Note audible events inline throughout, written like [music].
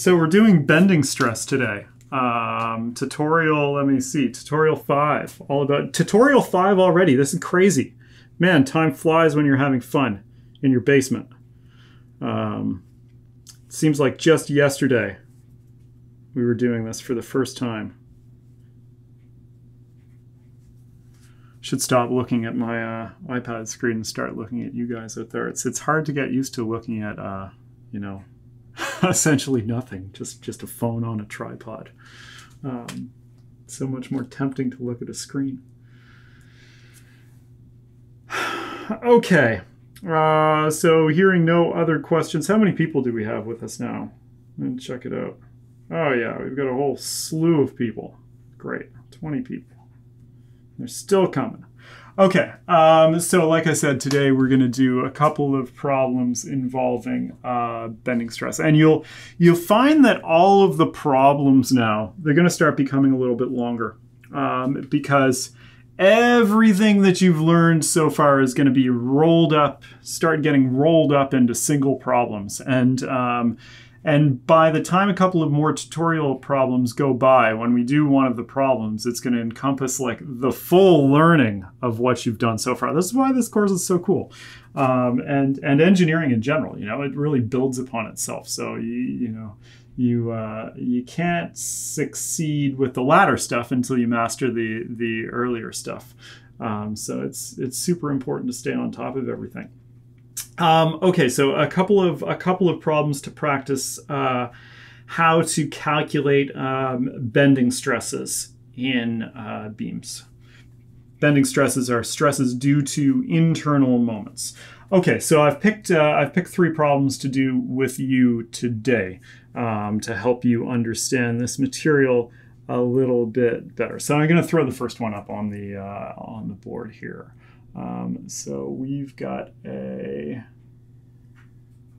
So we're doing bending stress today. Um, tutorial, let me see, tutorial five, all about tutorial five already. This is crazy. Man, time flies when you're having fun in your basement. Um, seems like just yesterday we were doing this for the first time. Should stop looking at my uh, iPad screen and start looking at you guys out there. It's it's hard to get used to looking at uh, you know [laughs] essentially nothing, just just a phone on a tripod. Um, so much more tempting to look at a screen. [sighs] okay, uh, so hearing no other questions, how many people do we have with us now? And check it out. Oh yeah, we've got a whole slew of people. Great, 20 people. They're still coming. Okay, um, so like I said, today we're going to do a couple of problems involving uh, bending stress, and you'll you'll find that all of the problems now they're going to start becoming a little bit longer um, because everything that you've learned so far is going to be rolled up, start getting rolled up into single problems, and um, and by the time a couple of more tutorial problems go by, when we do one of the problems, it's going to encompass like the full learning of what you've done so far. This is why this course is so cool. Um, and, and engineering in general, you know, it really builds upon itself. So, you, you know, you, uh, you can't succeed with the latter stuff until you master the, the earlier stuff. Um, so it's, it's super important to stay on top of everything. Um, okay, so a couple of a couple of problems to practice uh, how to calculate um, bending stresses in uh, beams. Bending stresses are stresses due to internal moments. Okay, so I've picked uh, I've picked three problems to do with you today um, to help you understand this material a little bit better. So I'm going to throw the first one up on the uh, on the board here. Um, so we've got a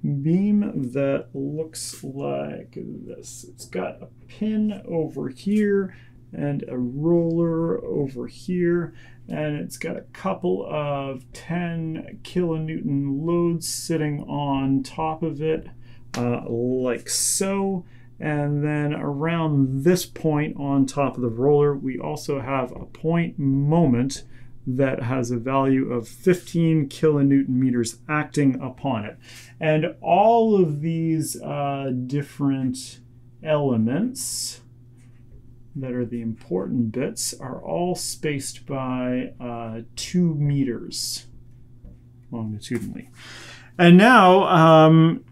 beam that looks like this. It's got a pin over here and a roller over here and it's got a couple of 10 kilonewton loads sitting on top of it uh, like so and then around this point on top of the roller we also have a point moment that has a value of 15 kilonewton meters acting upon it. And all of these uh, different elements that are the important bits are all spaced by uh, two meters longitudinally. And now, um,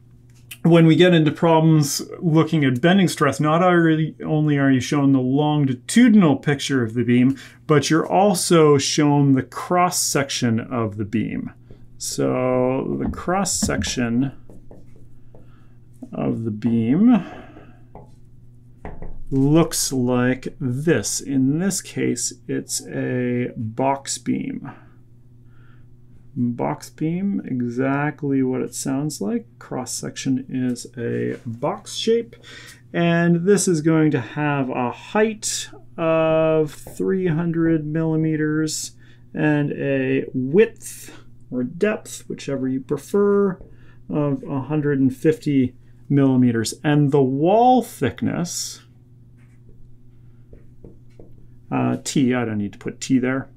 when we get into problems looking at bending stress, not only are you shown the longitudinal picture of the beam, but you're also shown the cross section of the beam. So the cross section of the beam looks like this. In this case, it's a box beam box beam, exactly what it sounds like. Cross section is a box shape. And this is going to have a height of 300 millimeters and a width or depth, whichever you prefer, of 150 millimeters. And the wall thickness, uh, T, I don't need to put T there,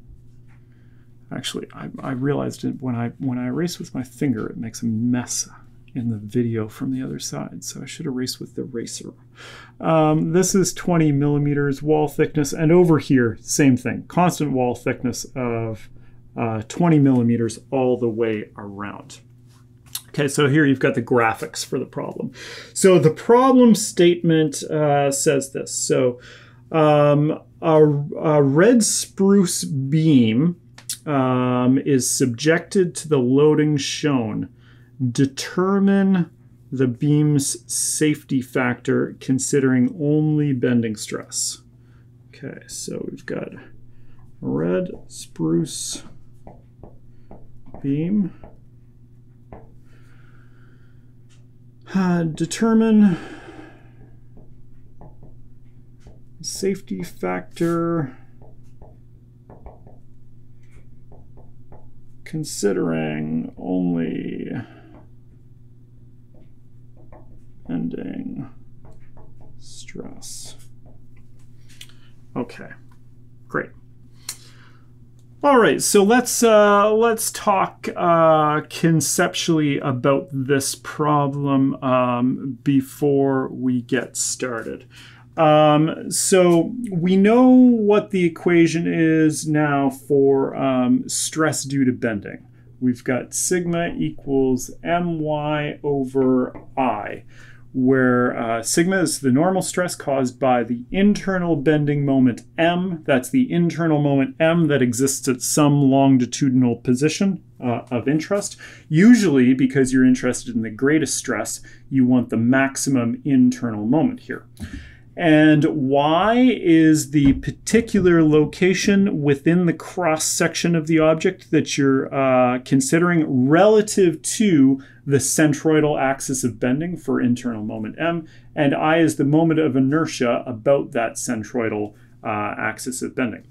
Actually, I, I realized it when I when I erase with my finger, it makes a mess in the video from the other side. So I should erase with the eraser. Um, this is 20 millimeters wall thickness. And over here, same thing, constant wall thickness of uh, 20 millimeters all the way around. Okay, so here you've got the graphics for the problem. So the problem statement uh, says this. So um, a, a red spruce beam um, is subjected to the loading shown. Determine the beam's safety factor considering only bending stress. Okay, so we've got red spruce beam. Uh, determine safety factor considering only bending stress. Okay, great. All right, so let's uh, let's talk uh, conceptually about this problem um, before we get started. Um, so we know what the equation is now for um, stress due to bending. We've got sigma equals my over i where uh, sigma is the normal stress caused by the internal bending moment m. That's the internal moment m that exists at some longitudinal position uh, of interest. Usually, because you're interested in the greatest stress, you want the maximum internal moment here. And y is the particular location within the cross section of the object that you're uh, considering relative to the centroidal axis of bending for internal moment m. And I is the moment of inertia about that centroidal uh, axis of bending.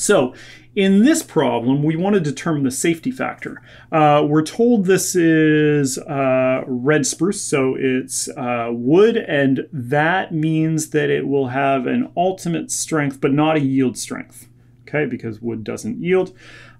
So in this problem, we want to determine the safety factor. Uh, we're told this is uh, red spruce, so it's uh, wood, and that means that it will have an ultimate strength, but not a yield strength, okay, because wood doesn't yield.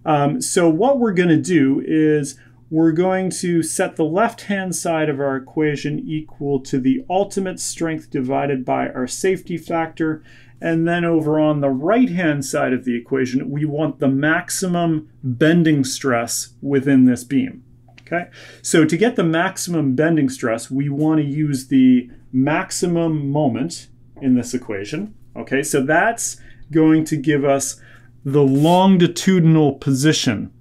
Um, so what we're going to do is we're going to set the left-hand side of our equation equal to the ultimate strength divided by our safety factor, and then over on the right-hand side of the equation, we want the maximum bending stress within this beam. Okay, so to get the maximum bending stress, we want to use the maximum moment in this equation. Okay, so that's going to give us the longitudinal position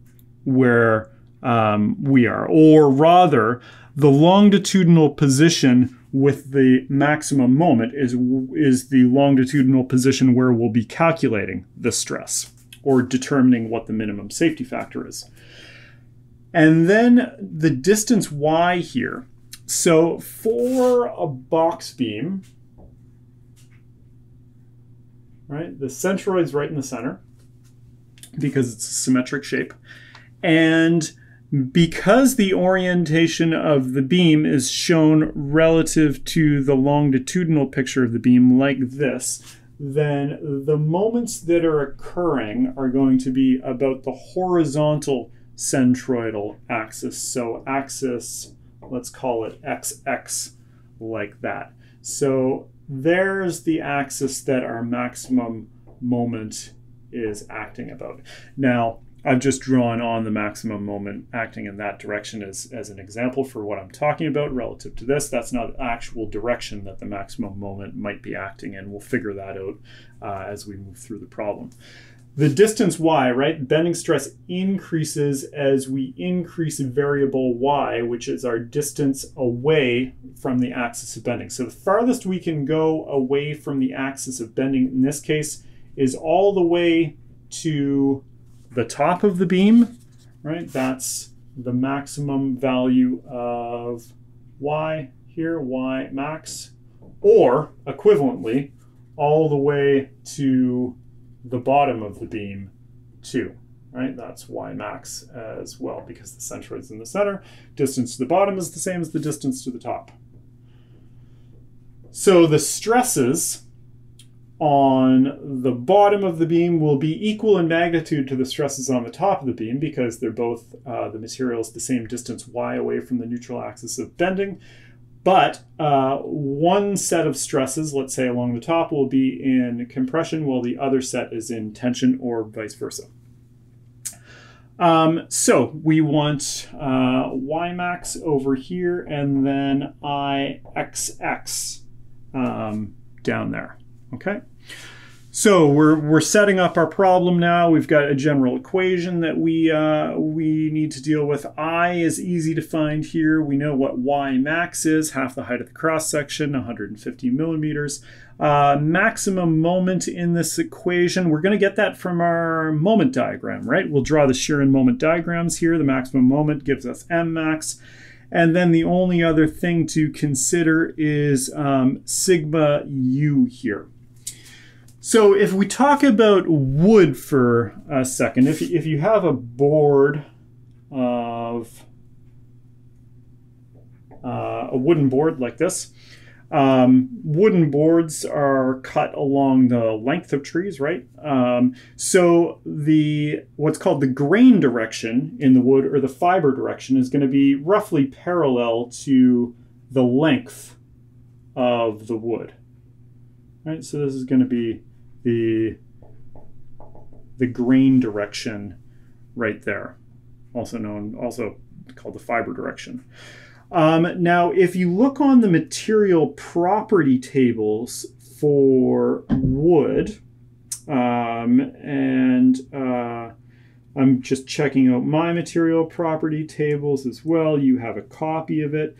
where um, we are, or rather, the longitudinal position with the maximum moment is, is the longitudinal position where we'll be calculating the stress or determining what the minimum safety factor is. And then the distance y here. So for a box beam, right, the centroid's right in the center because it's a symmetric shape. And because the orientation of the beam is shown relative to the longitudinal picture of the beam like this, then the moments that are occurring are going to be about the horizontal centroidal axis. So axis, let's call it XX like that. So there's the axis that our maximum moment is acting about. Now, I've just drawn on the maximum moment acting in that direction as, as an example for what I'm talking about relative to this. That's not the actual direction that the maximum moment might be acting in. We'll figure that out uh, as we move through the problem. The distance y, right? Bending stress increases as we increase variable y, which is our distance away from the axis of bending. So the farthest we can go away from the axis of bending in this case is all the way to the top of the beam, right? That's the maximum value of y here, y max, or equivalently, all the way to the bottom of the beam too, right? That's y max as well because the centroid is in the center. Distance to the bottom is the same as the distance to the top. So the stresses on the bottom of the beam will be equal in magnitude to the stresses on the top of the beam because they're both uh, the materials the same distance y away from the neutral axis of bending. But uh, one set of stresses, let's say along the top, will be in compression while the other set is in tension or vice versa. Um, so we want uh, y max over here and then ixx um, down there. Okay. So we're, we're setting up our problem now. We've got a general equation that we, uh, we need to deal with. I is easy to find here. We know what y max is, half the height of the cross section, 150 millimeters. Uh, maximum moment in this equation, we're going to get that from our moment diagram, right? We'll draw the shear and moment diagrams here. The maximum moment gives us m max. And then the only other thing to consider is um, sigma u here. So if we talk about wood for a second, if, if you have a board of uh, a wooden board like this, Um, wooden boards are cut along the length of trees, right? Um, so the what's called the grain direction in the wood or the fiber direction is going to be roughly parallel to the length of the wood. Right? So this is going to be the the grain direction right there, also known also called the fiber direction. Um, now, if you look on the material property tables for wood, um, and uh, I'm just checking out my material property tables as well. You have a copy of it.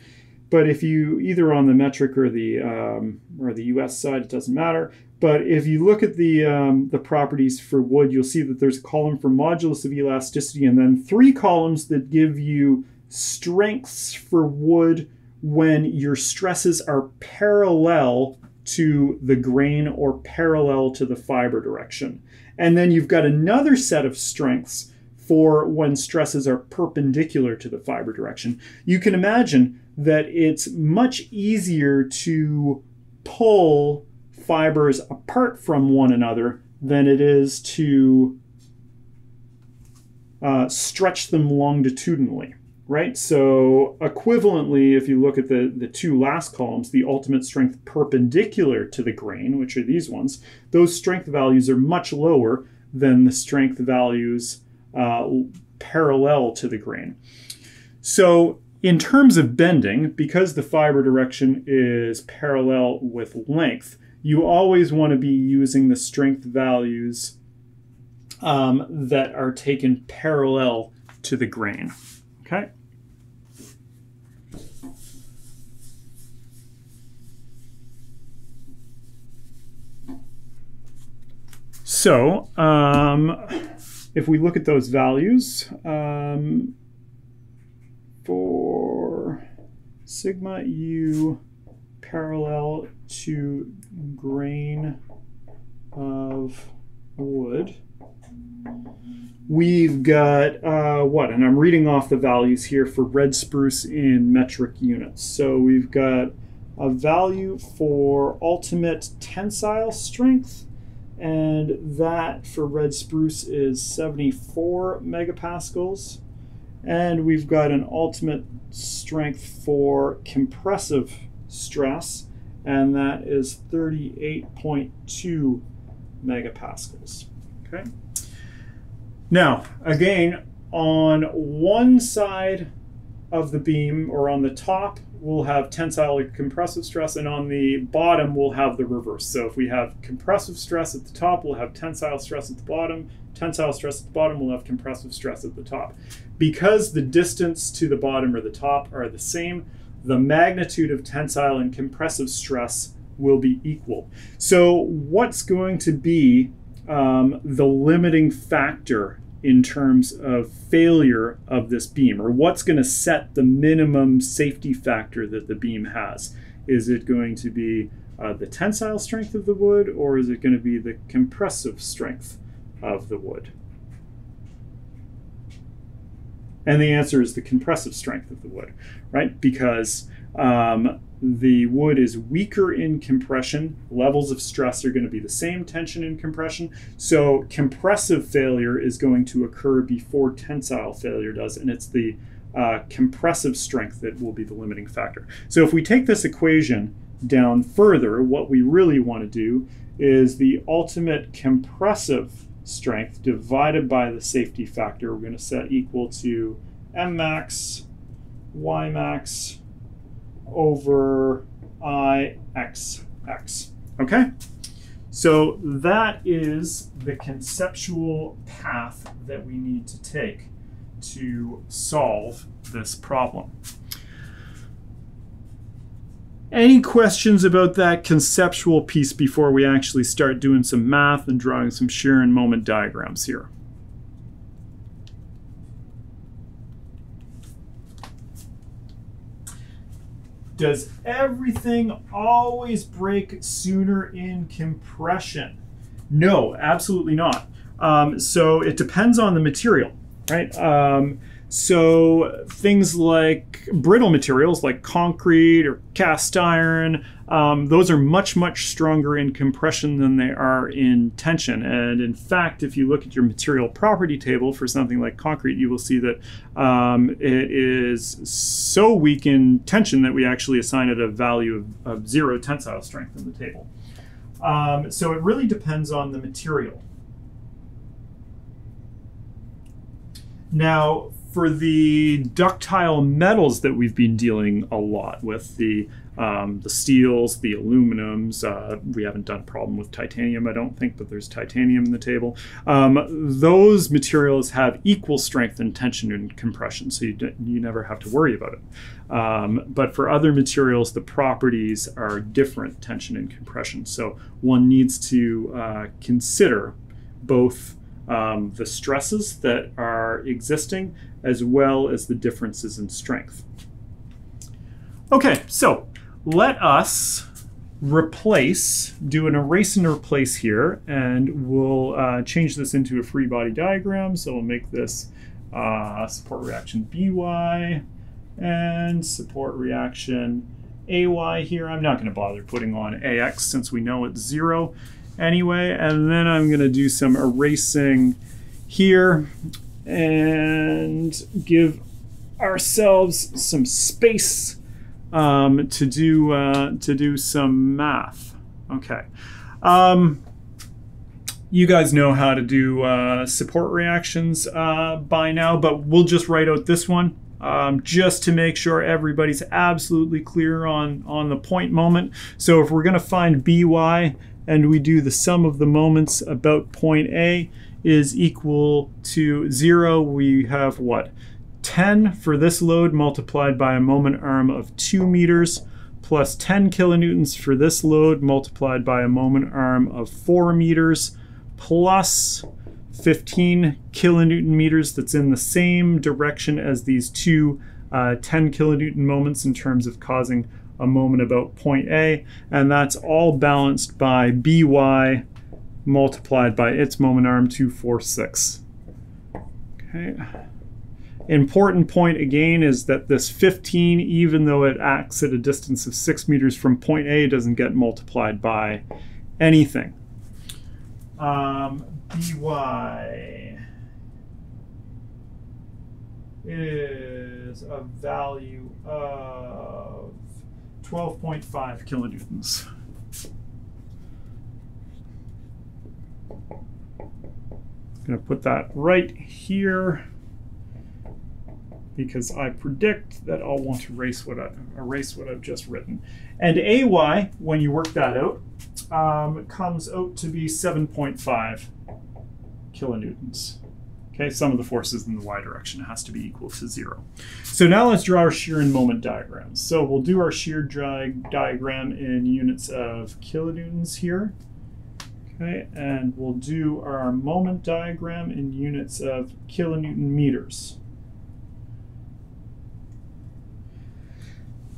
But if you either on the metric or the um, or the U.S. side, it doesn't matter. But if you look at the um, the properties for wood, you'll see that there's a column for modulus of elasticity, and then three columns that give you strengths for wood when your stresses are parallel to the grain or parallel to the fiber direction. And then you've got another set of strengths for when stresses are perpendicular to the fiber direction. You can imagine that it's much easier to pull fibers apart from one another than it is to uh, stretch them longitudinally, right? So equivalently, if you look at the, the two last columns, the ultimate strength perpendicular to the grain, which are these ones, those strength values are much lower than the strength values uh, parallel to the grain. So in terms of bending, because the fiber direction is parallel with length, you always want to be using the strength values um, that are taken parallel to the grain. Okay? So, um, if we look at those values, um, for sigma u parallel to grain of wood, we've got uh, what? And I'm reading off the values here for red spruce in metric units. So we've got a value for ultimate tensile strength, and that for red spruce is 74 megapascals. And we've got an ultimate strength for compressive stress, and that is 38.2 megapascals. Okay. Now, again, on one side of the beam or on the top, we'll have tensile compressive stress, and on the bottom, we'll have the reverse. So if we have compressive stress at the top, we'll have tensile stress at the bottom. Tensile stress at the bottom, we'll have compressive stress at the top. Because the distance to the bottom or the top are the same, the magnitude of tensile and compressive stress will be equal. So what's going to be um, the limiting factor in terms of failure of this beam, or what's going to set the minimum safety factor that the beam has? Is it going to be uh, the tensile strength of the wood, or is it going to be the compressive strength of the wood? And the answer is the compressive strength of the wood, right? Because um, the wood is weaker in compression. Levels of stress are going to be the same tension and compression. So compressive failure is going to occur before tensile failure does, and it's the uh, compressive strength that will be the limiting factor. So if we take this equation down further, what we really want to do is the ultimate compressive strength divided by the safety factor, we're going to set equal to M max, Y max, over I x x. Okay? So that is the conceptual path that we need to take to solve this problem. Any questions about that conceptual piece before we actually start doing some math and drawing some shear and moment diagrams here? Does everything always break sooner in compression? No, absolutely not. Um, so it depends on the material, right? Um, so things like brittle materials like concrete or cast iron, um, those are much, much stronger in compression than they are in tension. And in fact, if you look at your material property table for something like concrete, you will see that um, it is so weak in tension that we actually assign it a value of, of zero tensile strength in the table. Um, so it really depends on the material. Now, for the ductile metals that we've been dealing a lot with, the um, the steels, the aluminums. Uh, we haven't done a problem with titanium, I don't think, but there's titanium in the table. Um, those materials have equal strength and tension and compression, so you, you never have to worry about it. Um, but for other materials, the properties are different, tension and compression. So one needs to uh, consider both um, the stresses that are existing as well as the differences in strength. Okay, so let us replace, do an erase and replace here, and we'll uh, change this into a free body diagram. So we'll make this uh, support reaction BY and support reaction AY here. I'm not going to bother putting on AX since we know it's zero anyway. And then I'm going to do some erasing here and give ourselves some space um, to do uh, to do some math. Okay. Um, you guys know how to do uh, support reactions uh, by now, but we'll just write out this one um, just to make sure everybody's absolutely clear on, on the point moment. So if we're going to find By and we do the sum of the moments about point A is equal to zero, we have what? 10 for this load multiplied by a moment arm of 2 meters plus 10 kilonewtons for this load multiplied by a moment arm of 4 meters plus 15 kilonewton meters that's in the same direction as these two uh, 10 kilonewton moments in terms of causing a moment about point A and that's all balanced by By multiplied by its moment arm 246. Okay. Important point again is that this 15, even though it acts at a distance of 6 meters from point A, doesn't get multiplied by anything. Um, By is a value of 12.5 kilonewtons. I'm going to put that right here because I predict that I'll want to erase what, I, erase what I've just written. And AY, when you work that out, um, comes out to be 7.5 kilonewtons. Okay, sum of the forces in the y direction has to be equal to zero. So now let's draw our shear and moment diagrams. So we'll do our shear drag diagram in units of kilonewtons here. Okay, and we'll do our moment diagram in units of kilonewton meters.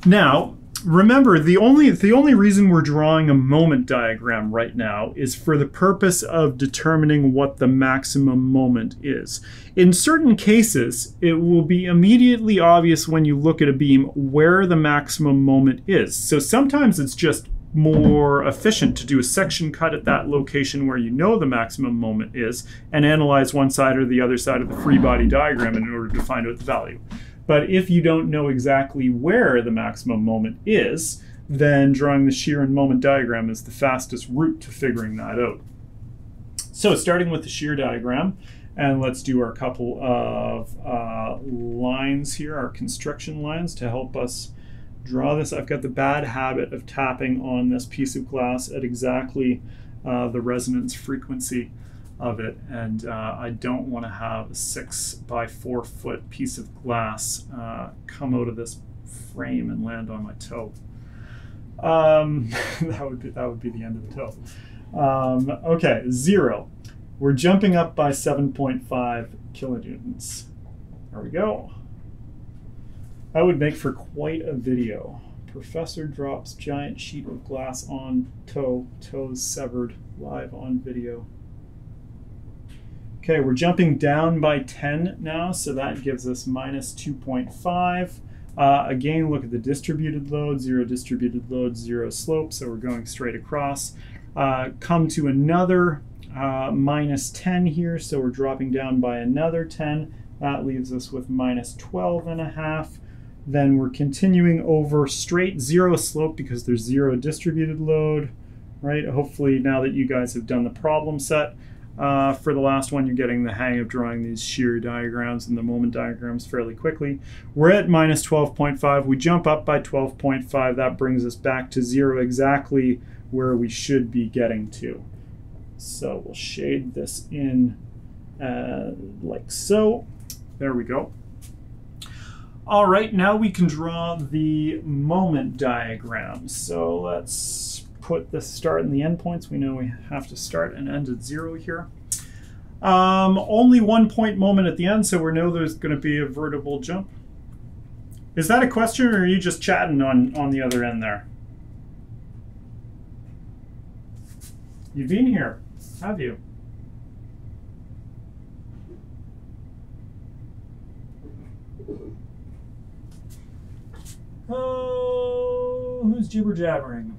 Now, remember the only the only reason we're drawing a moment diagram right now is for the purpose of determining what the maximum moment is. In certain cases, it will be immediately obvious when you look at a beam where the maximum moment is. So sometimes it's just more efficient to do a section cut at that location where you know the maximum moment is and analyze one side or the other side of the free body diagram in order to find out the value. But if you don't know exactly where the maximum moment is, then drawing the shear and moment diagram is the fastest route to figuring that out. So starting with the shear diagram, and let's do our couple of uh, lines here, our construction lines to help us draw this. I've got the bad habit of tapping on this piece of glass at exactly uh, the resonance frequency of it and uh, I don't want to have a six by four foot piece of glass uh, come out of this frame and land on my toe. Um, [laughs] that would be that would be the end of the toe. Um, okay, zero. We're jumping up by 7.5 kilonewtons. There we go. That would make for quite a video. Professor drops giant sheet of glass on toe, toes severed, live on video. Okay, we're jumping down by 10 now, so that gives us minus 2.5. Uh, again, look at the distributed load, zero distributed load, zero slope, so we're going straight across. Uh, come to another uh, minus 10 here, so we're dropping down by another 10. That leaves us with minus 12 and a half. Then we're continuing over straight zero slope because there's zero distributed load, right? Hopefully now that you guys have done the problem set, uh, for the last one, you're getting the hang of drawing these shear diagrams and the moment diagrams fairly quickly. We're at minus 12.5. We jump up by 12.5. That brings us back to zero, exactly where we should be getting to. So we'll shade this in uh, like so. There we go. All right, now we can draw the moment diagram. So let's put the start and the end points. We know we have to start and end at zero here. Um, only one point moment at the end, so we know there's going to be a vertical jump. Is that a question, or are you just chatting on, on the other end there? You've been here, have you? Oh, who's jibber jabbering?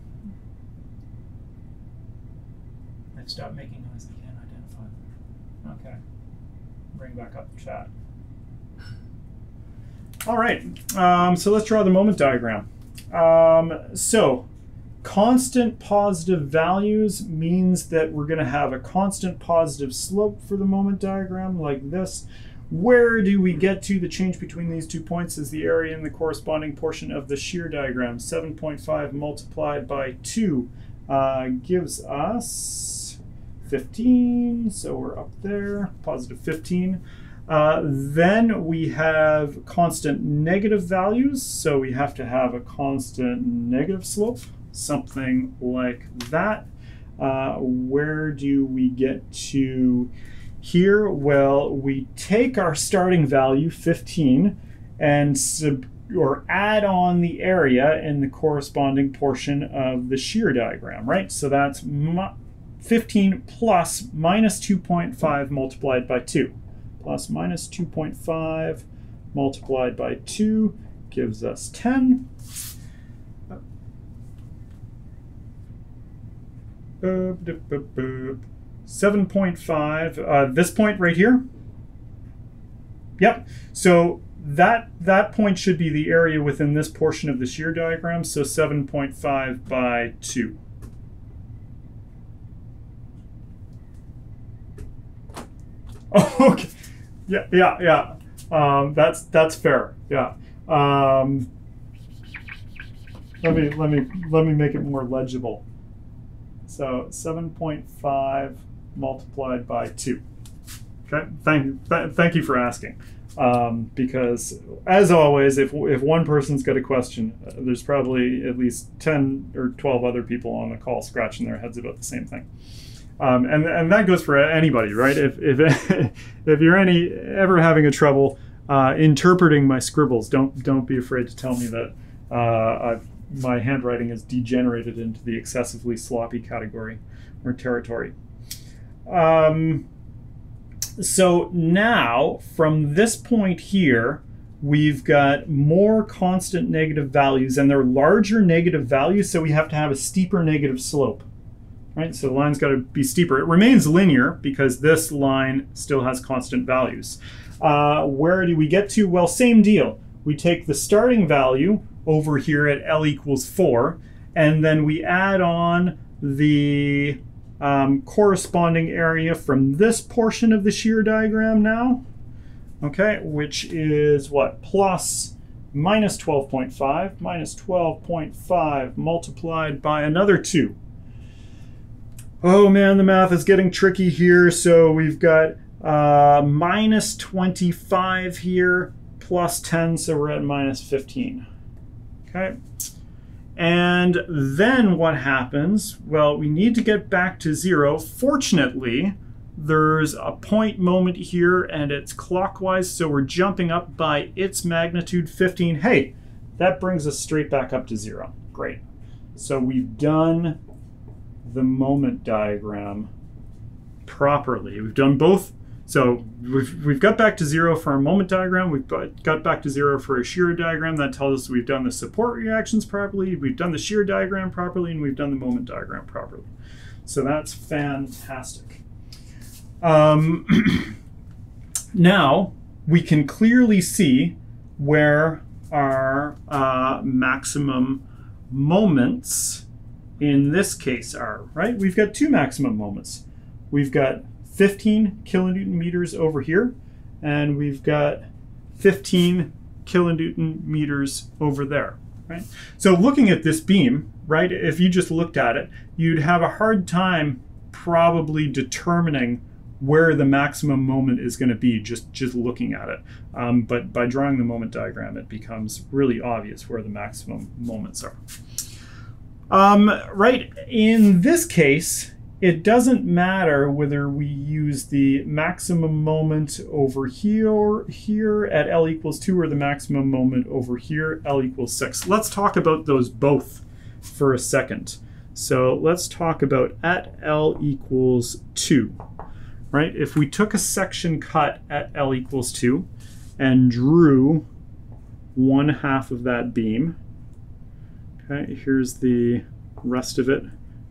I've making noise. I can't identify them. Okay. Bring back up the chat. All right. Um, so let's draw the moment diagram. Um, so constant positive values means that we're going to have a constant positive slope for the moment diagram like this. Where do we get to? The change between these two points is the area in the corresponding portion of the shear diagram. 7.5 multiplied by 2 uh, gives us 15. So we're up there, positive 15. Uh, then we have constant negative values. So we have to have a constant negative slope, something like that. Uh, where do we get to here, well, we take our starting value, 15, and sub or add on the area in the corresponding portion of the shear diagram, right? So that's 15 plus minus 2.5 multiplied by 2. Plus minus 2.5 multiplied by 2 gives us 10. Uh, 7.5, uh, this point right here. Yep. So that that point should be the area within this portion of the shear diagram. So 7.5 by 2. [laughs] Okay. Yeah, yeah, yeah. Um, that's that's fair. Yeah. Um, let me let me let me make it more legible. So 7.5 multiplied by 2. Okay, thank, th thank you for asking. Um, because, as always, if, if one person's got a question, uh, there's probably at least 10 or 12 other people on the call scratching their heads about the same thing. Um, and, and that goes for anybody, right? If, if, [laughs] if you're any ever having a trouble uh, interpreting my scribbles, don't, don't be afraid to tell me that uh, my handwriting is degenerated into the excessively sloppy category or territory. Um, so now, from this point here, we've got more constant negative values, and they're larger negative values, so we have to have a steeper negative slope. Right, so the line's got to be steeper. It remains linear because this line still has constant values. Uh, where do we get to? Well, same deal. We take the starting value over here at L equals 4, and then we add on the um, corresponding area from this portion of the shear diagram now, okay, which is what, plus minus 12.5, minus 12.5 multiplied by another 2. Oh man, the math is getting tricky here. So we've got uh, minus 25 here, plus 10, so we're at minus 15. Okay. And then what happens? Well, we need to get back to zero. Fortunately, there's a point moment here and it's clockwise, so we're jumping up by its magnitude 15. Hey, that brings us straight back up to zero. Great. So we've done the moment diagram properly. We've done both So we've, we've got back to zero for our moment diagram. We've got, got back to zero for a shear diagram. That tells us we've done the support reactions properly, we've done the shear diagram properly, and we've done the moment diagram properly. So that's fantastic. Um, [clears throat] now we can clearly see where our uh, maximum moments in this case are, right? We've got two maximum moments. We've got 15 kilonewton meters over here, and we've got 15 kilonewton meters over there, right? So looking at this beam, right, if you just looked at it, you'd have a hard time probably determining where the maximum moment is going to be just just looking at it. Um, but by drawing the moment diagram, it becomes really obvious where the maximum moments are. Um, right, in this case, it doesn't matter whether we use the maximum moment over here, here at L equals 2 or the maximum moment over here, L equals 6. Let's talk about those both for a second. So let's talk about at L equals 2 right? If we took a section cut at L equals 2 and drew one half of that beam, okay, here's the rest of it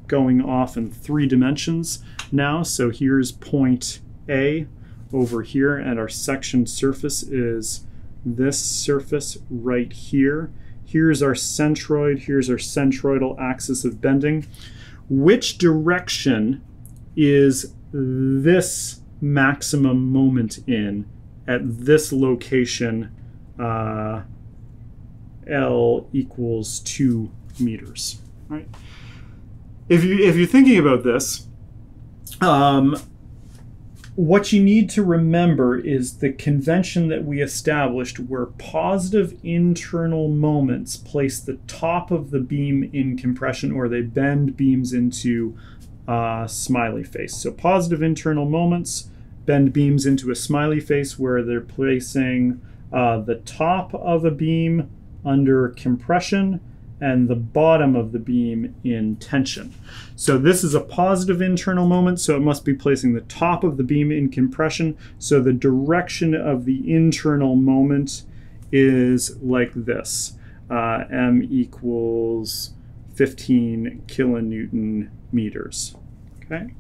going off in three dimensions now. So here's point A over here, and our section surface is this surface right here. Here's our centroid, here's our centroidal axis of bending. Which direction is this maximum moment in at this location uh, L equals 2 meters. Right? If, you, if you're thinking about this, um, what you need to remember is the convention that we established where positive internal moments place the top of the beam in compression or they bend beams into a smiley face. So positive internal moments bend beams into a smiley face where they're placing uh, the top of a beam under compression and the bottom of the beam in tension. So this is a positive internal moment, so it must be placing the top of the beam in compression. So the direction of the internal moment is like this. Uh, M equals 15 kilonewton meters. Okay.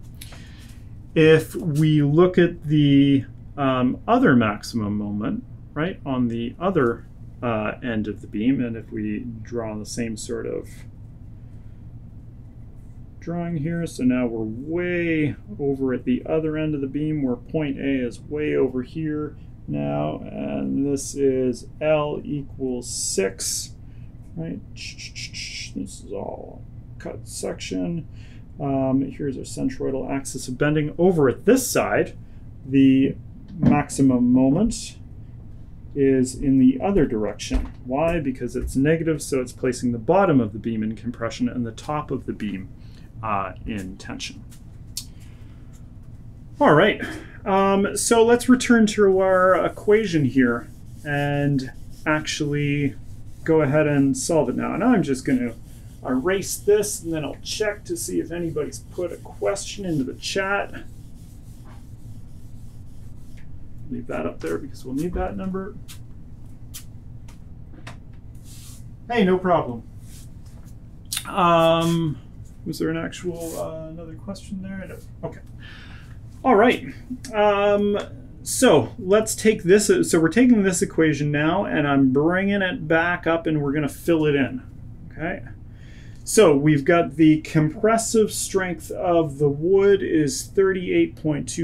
If we look at the um, other maximum moment, right, on the other uh, end of the beam, and if we draw the same sort of drawing here, so now we're way over at the other end of the beam where point A is way over here now, and this is L equals 6, right? This is all cut section. Um, here's our centroidal axis of bending. Over at this side, the maximum moment is in the other direction. Why? Because it's negative, so it's placing the bottom of the beam in compression and the top of the beam uh, in tension. All right, um, so let's return to our equation here and actually go ahead and solve it now. And I'm just going to erase this and then I'll check to see if anybody's put a question into the chat. Leave that up there because we'll need that number. Hey, no problem. Um, was there an actual uh, another question there? Okay. All right. Um, so let's take this. So we're taking this equation now, and I'm bringing it back up, and we're going to fill it in. Okay. So we've got the compressive strength of the wood is 38.2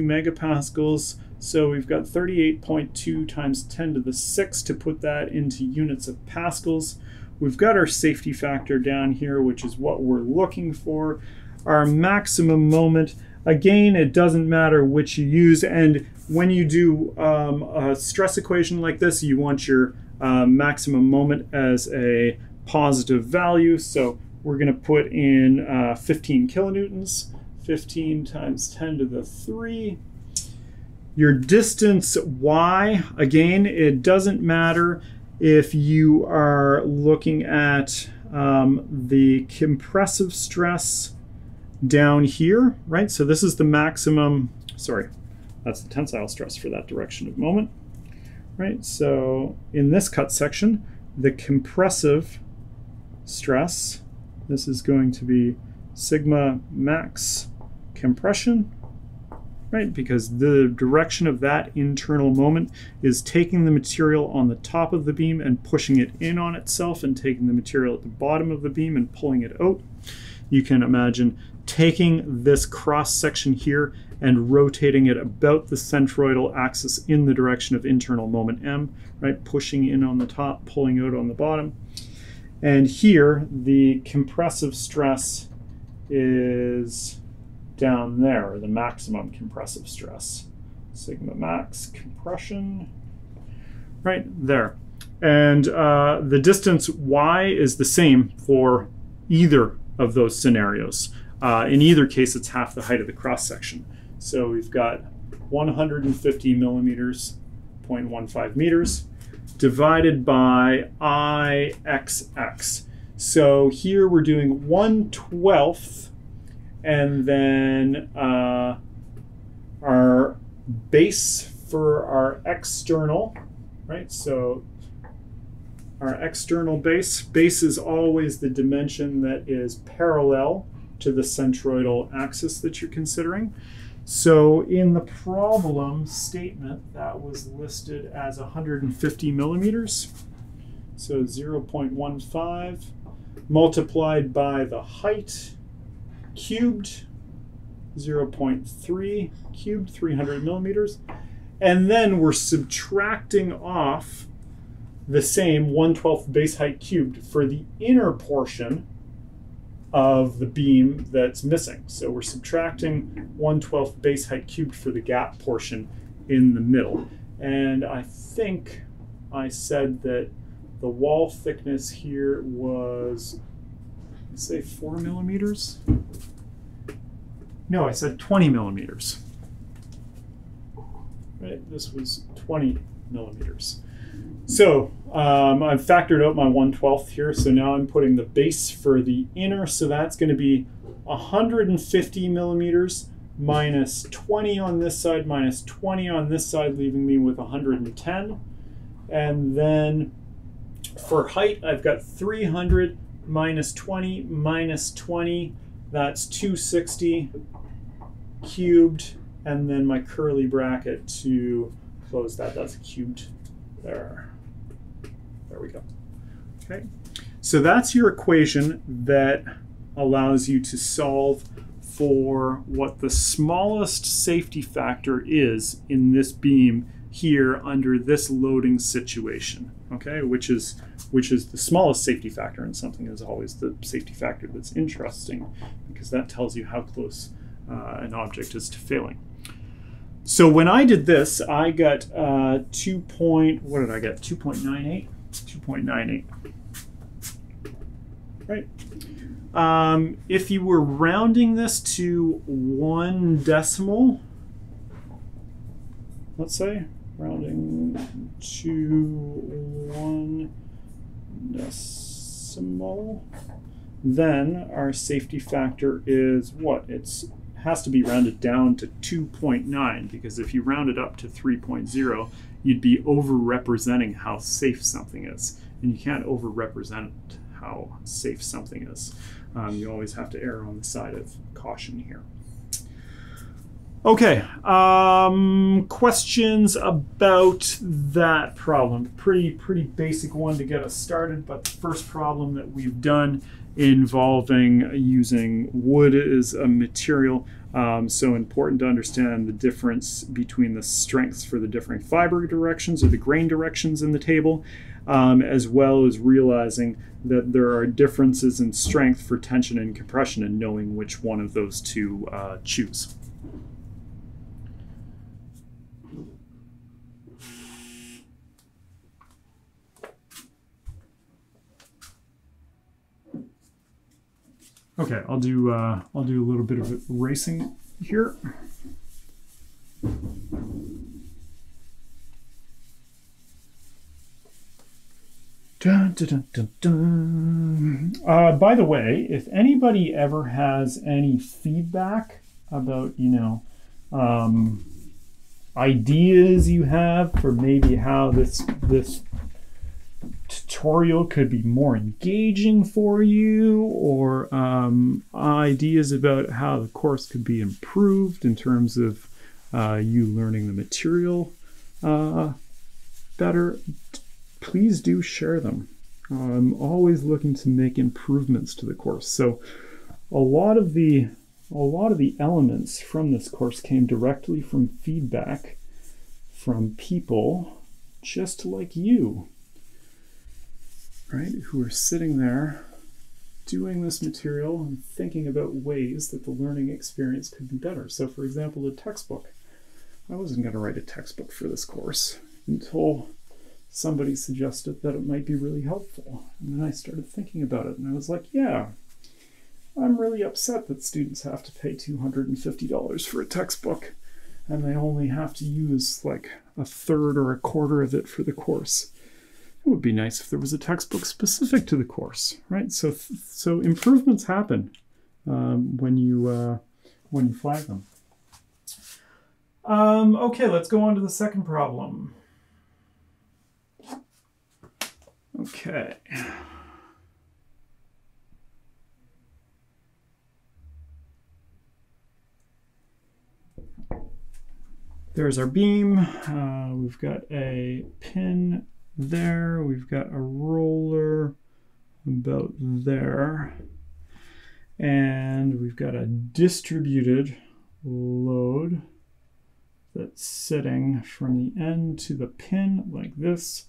megapascals. So we've got 38.2 times 10 to the 6 to put that into units of pascals. We've got our safety factor down here, which is what we're looking for. Our maximum moment, again, it doesn't matter which you use. And when you do um, a stress equation like this, you want your uh, maximum moment as a positive value. So we're going to put in uh, 15 kilonewtons, 15 times 10 to the 3. Your distance y, again, it doesn't matter if you are looking at um, the compressive stress down here, right? So this is the maximum, sorry, That's the tensile stress for that direction of moment. Right, so in this cut section, the compressive stress, this is going to be sigma max compression, right? Because the direction of that internal moment is taking the material on the top of the beam and pushing it in on itself and taking the material at the bottom of the beam and pulling it out. You can imagine taking this cross section here and rotating it about the centroidal axis in the direction of internal moment M, right? Pushing in on the top, pulling out on the bottom. And here, the compressive stress is down there, the maximum compressive stress. Sigma max compression, right there. And uh, the distance y is the same for either of those scenarios. Uh, in either case, it's half the height of the cross section. So we've got 150 millimeters, 0.15 meters, divided by IXX. So here we're doing 1 12th, and then uh, our base for our external, right? So our external base, base is always the dimension that is parallel to the centroidal axis that you're considering. So in the problem statement, that was listed as 150 millimeters. So 0.15 multiplied by the height cubed, 0.3 cubed, 300 millimeters. And then we're subtracting off the same 1 12th base height cubed for the inner portion of the beam that's missing. So we're subtracting 1 12th base height cubed for the gap portion in the middle. And I think I said that the wall thickness here was, say, 4 millimeters? No, I said 20 millimeters. Right, this was 20 millimeters. So um, I've factored out my 1 12th here, so now I'm putting the base for the inner, so that's going to be 150 millimeters minus 20 on this side, minus 20 on this side, leaving me with 110. And then for height, I've got 300 minus 20 minus 20, that's 260 cubed, and then my curly bracket to close that, that's cubed there. There we go. Okay, so that's your equation that allows you to solve for what the smallest safety factor is in this beam here under this loading situation, okay, which is which is the smallest safety factor, and something is always the safety factor that's interesting because that tells you how close uh, an object is to failing. So when I did this, I got uh, 2 point, what did I get? 2.98? 2.98. Right. Um, if you were rounding this to one decimal, let's say, rounding to one decimal, then our safety factor is what? It's has to be rounded down to 2.9 because if you round it up to 3.0, you'd be over-representing how safe something is. And you can't over-represent how safe something is. Um, you always have to err on the side of caution here. Okay, um, questions about that problem? Pretty, pretty basic one to get us started, but the first problem that we've done involving using wood as a material. Um, so important to understand the difference between the strengths for the different fiber directions or the grain directions in the table, um, as well as realizing that there are differences in strength for tension and compression and knowing which one of those to uh, choose. Okay, I'll do uh, I'll do a little bit of racing here. Dun, dun, dun, uh, by the way, if anybody ever has any feedback about, you know, um, ideas you have for maybe how this this tutorial could be more engaging for you or um, ideas about how the course could be improved in terms of uh, you learning the material uh, better, please do share them. I'm always looking to make improvements to the course. So a lot of the a lot of the elements from this course came directly from feedback from people just like you right, who are sitting there doing this material and thinking about ways that the learning experience could be better. So, for example, the textbook. I wasn't going to write a textbook for this course until somebody suggested that it might be really helpful. And then I started thinking about it, and I was like, yeah, I'm really upset that students have to pay $250 for a textbook and they only have to use like a third or a quarter of it for the course. It would be nice if there was a textbook specific to the course, right? So, so improvements happen um, when you uh, when you flag them. Um, okay, let's go on to the second problem. Okay. There's our beam. Uh, we've got a pin there. We've got a roller about there. And we've got a distributed load that's sitting from the end to the pin like this.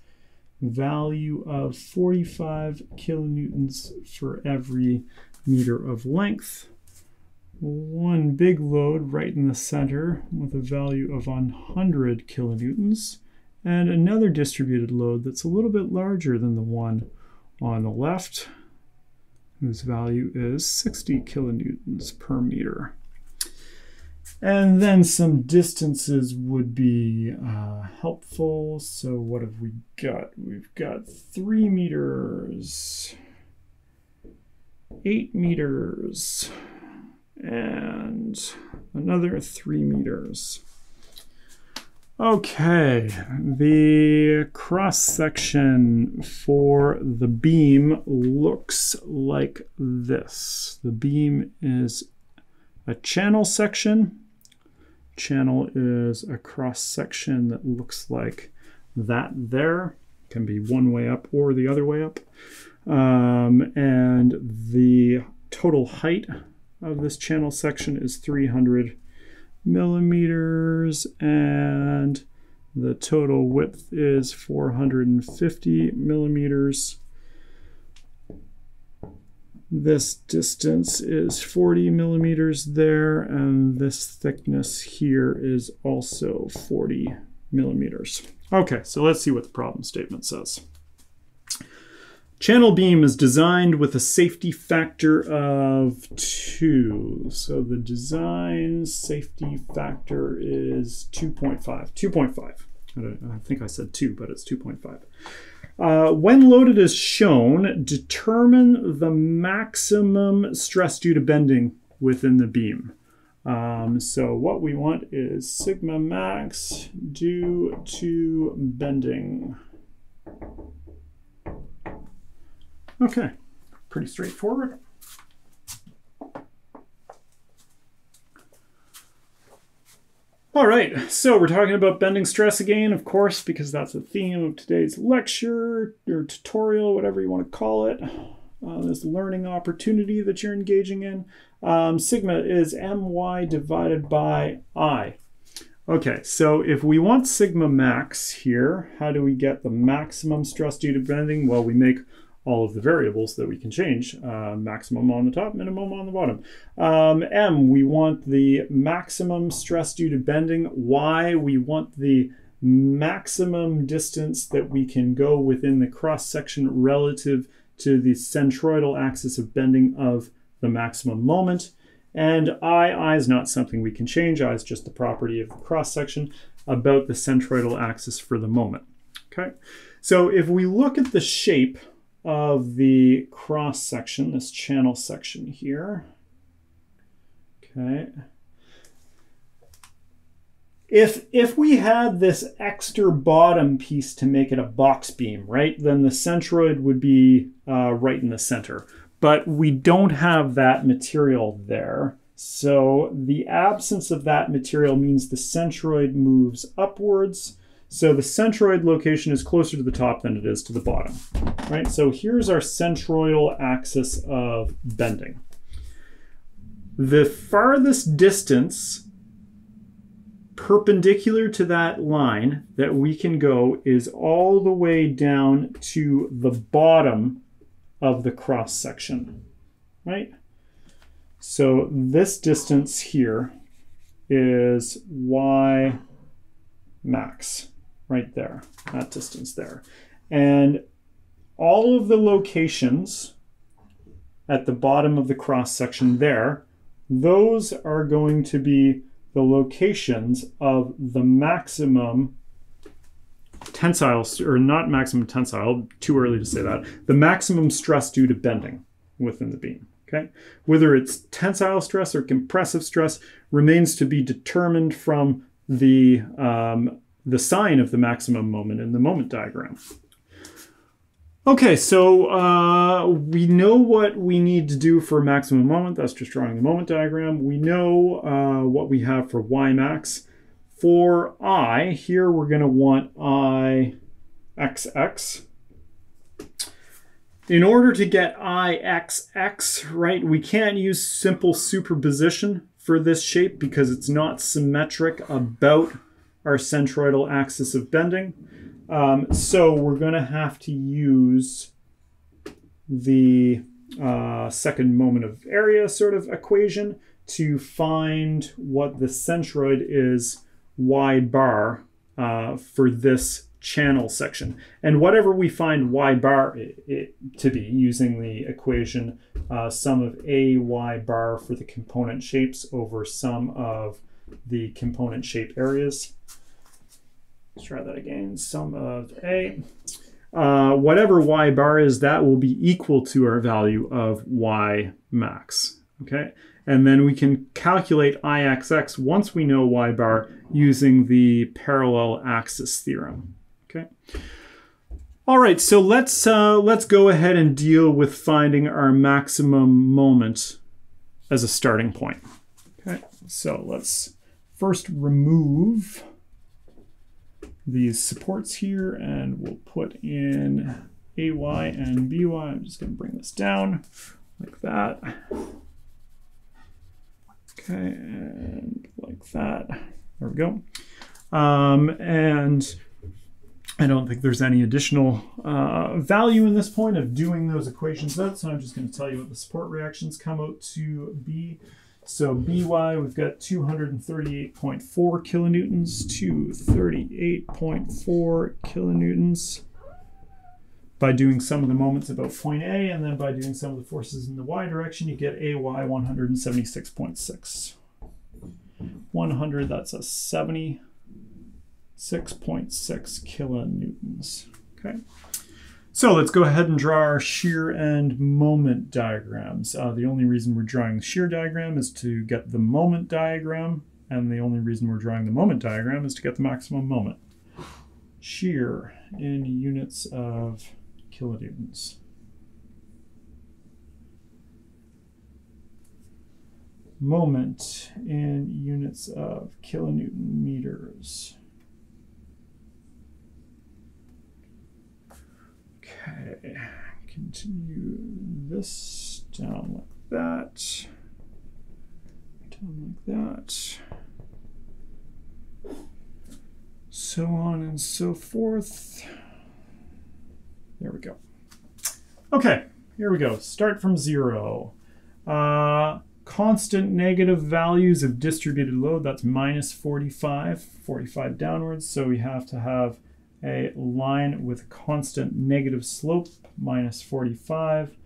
Value of 45 kilonewtons for every meter of length. One big load right in the center with a value of 100 kilonewtons and another distributed load that's a little bit larger than the one on the left, whose value is 60 kilonewtons per meter. And then some distances would be uh, helpful. So what have we got? We've got three meters, eight meters, and another three meters. Okay, the cross section for the beam looks like this. The beam is a channel section. Channel is a cross section that looks like that there. Can be one way up or the other way up. Um, and the total height of this channel section is 300 millimeters and the total width is 450 millimeters. This distance is 40 millimeters there, and this thickness here is also 40 millimeters. Okay, so let's see what the problem statement says. Channel beam is designed with a safety factor of 2. So the design safety factor is 2.5. 2.5. I, I think I said 2, but it's 2.5. Uh, when loaded as shown, determine the maximum stress due to bending within the beam. Um, so what we want is sigma max due to bending. Okay, pretty straightforward. All right, so we're talking about bending stress again, of course, because that's the theme of today's lecture or tutorial, whatever you want to call it. Uh, this learning opportunity that you're engaging in. Um, sigma is my divided by i. Okay, so if we want sigma max here, how do we get the maximum stress due to bending? Well, we make all of the variables that we can change, uh, maximum on the top, minimum on the bottom. Um, M, we want the maximum stress due to bending. Y, we want the maximum distance that we can go within the cross section relative to the centroidal axis of bending of the maximum moment. And I, I is not something we can change. I is just the property of the cross section about the centroidal axis for the moment. Okay, so if we look at the shape of the cross section, this channel section here. Okay. if if we had this extra bottom piece to make it a box beam, right, then the centroid would be uh, right in the center. But we don't have that material there. So the absence of that material means the centroid moves upwards. So the centroid location is closer to the top than it is to the bottom, right? So here's our centroidal axis of bending. The farthest distance perpendicular to that line that we can go is all the way down to the bottom of the cross section, right? So this distance here is y max right there, that distance there. And all of the locations at the bottom of the cross section there, those are going to be the locations of the maximum tensile, or not maximum tensile, too early to say that, the maximum stress due to bending within the beam. Okay, whether it's tensile stress or compressive stress remains to be determined from the um, the sign of the maximum moment in the moment diagram. Okay, so uh, we know what we need to do for maximum moment. That's just drawing the moment diagram. We know uh, what we have for y max. For i, here we're going to want i xx. In order to get ixx, right, we can't use simple superposition for this shape because it's not symmetric about our centroidal axis of bending. Um, so we're going to have to use the uh, second moment of area sort of equation to find what the centroid is y bar uh, for this channel section. And whatever we find y bar it, it, to be using the equation uh, sum of a y bar for the component shapes over sum of the component shape areas. Let's try that again. Sum of A. Uh, whatever y bar is, that will be equal to our value of y max. Okay, and then we can calculate Ixx once we know y bar using the parallel axis theorem. Okay. All right, so let's uh, let's go ahead and deal with finding our maximum moment as a starting point. Okay, so let's first remove these supports here and we'll put in AY and BY. I'm just going to bring this down like that. Okay, and like that. There we go. Um, and I don't think there's any additional uh, value in this point of doing those equations out, so I'm just going to tell you what the support reactions come out to be. So BY, we've got 238.4 kilonewtons, 238.4 kilonewtons. By doing sum of the moments about point A, and then by doing sum of the forces in the Y direction, you get AY 176.6. 100, that's a 76.6 kilonewtons. Okay. So let's go ahead and draw our shear and moment diagrams. Uh, the only reason we're drawing the shear diagram is to get the moment diagram, and the only reason we're drawing the moment diagram is to get the maximum moment. Shear in units of kilonewtons. Moment in units of kilonewton meters. Okay, continue this down like that, down like that, so on and so forth. There we go. Okay, here we go. Start from zero. Uh, constant negative values of distributed load, that's minus 45, 45 downwards. So we have to have a line with constant negative slope, minus 45.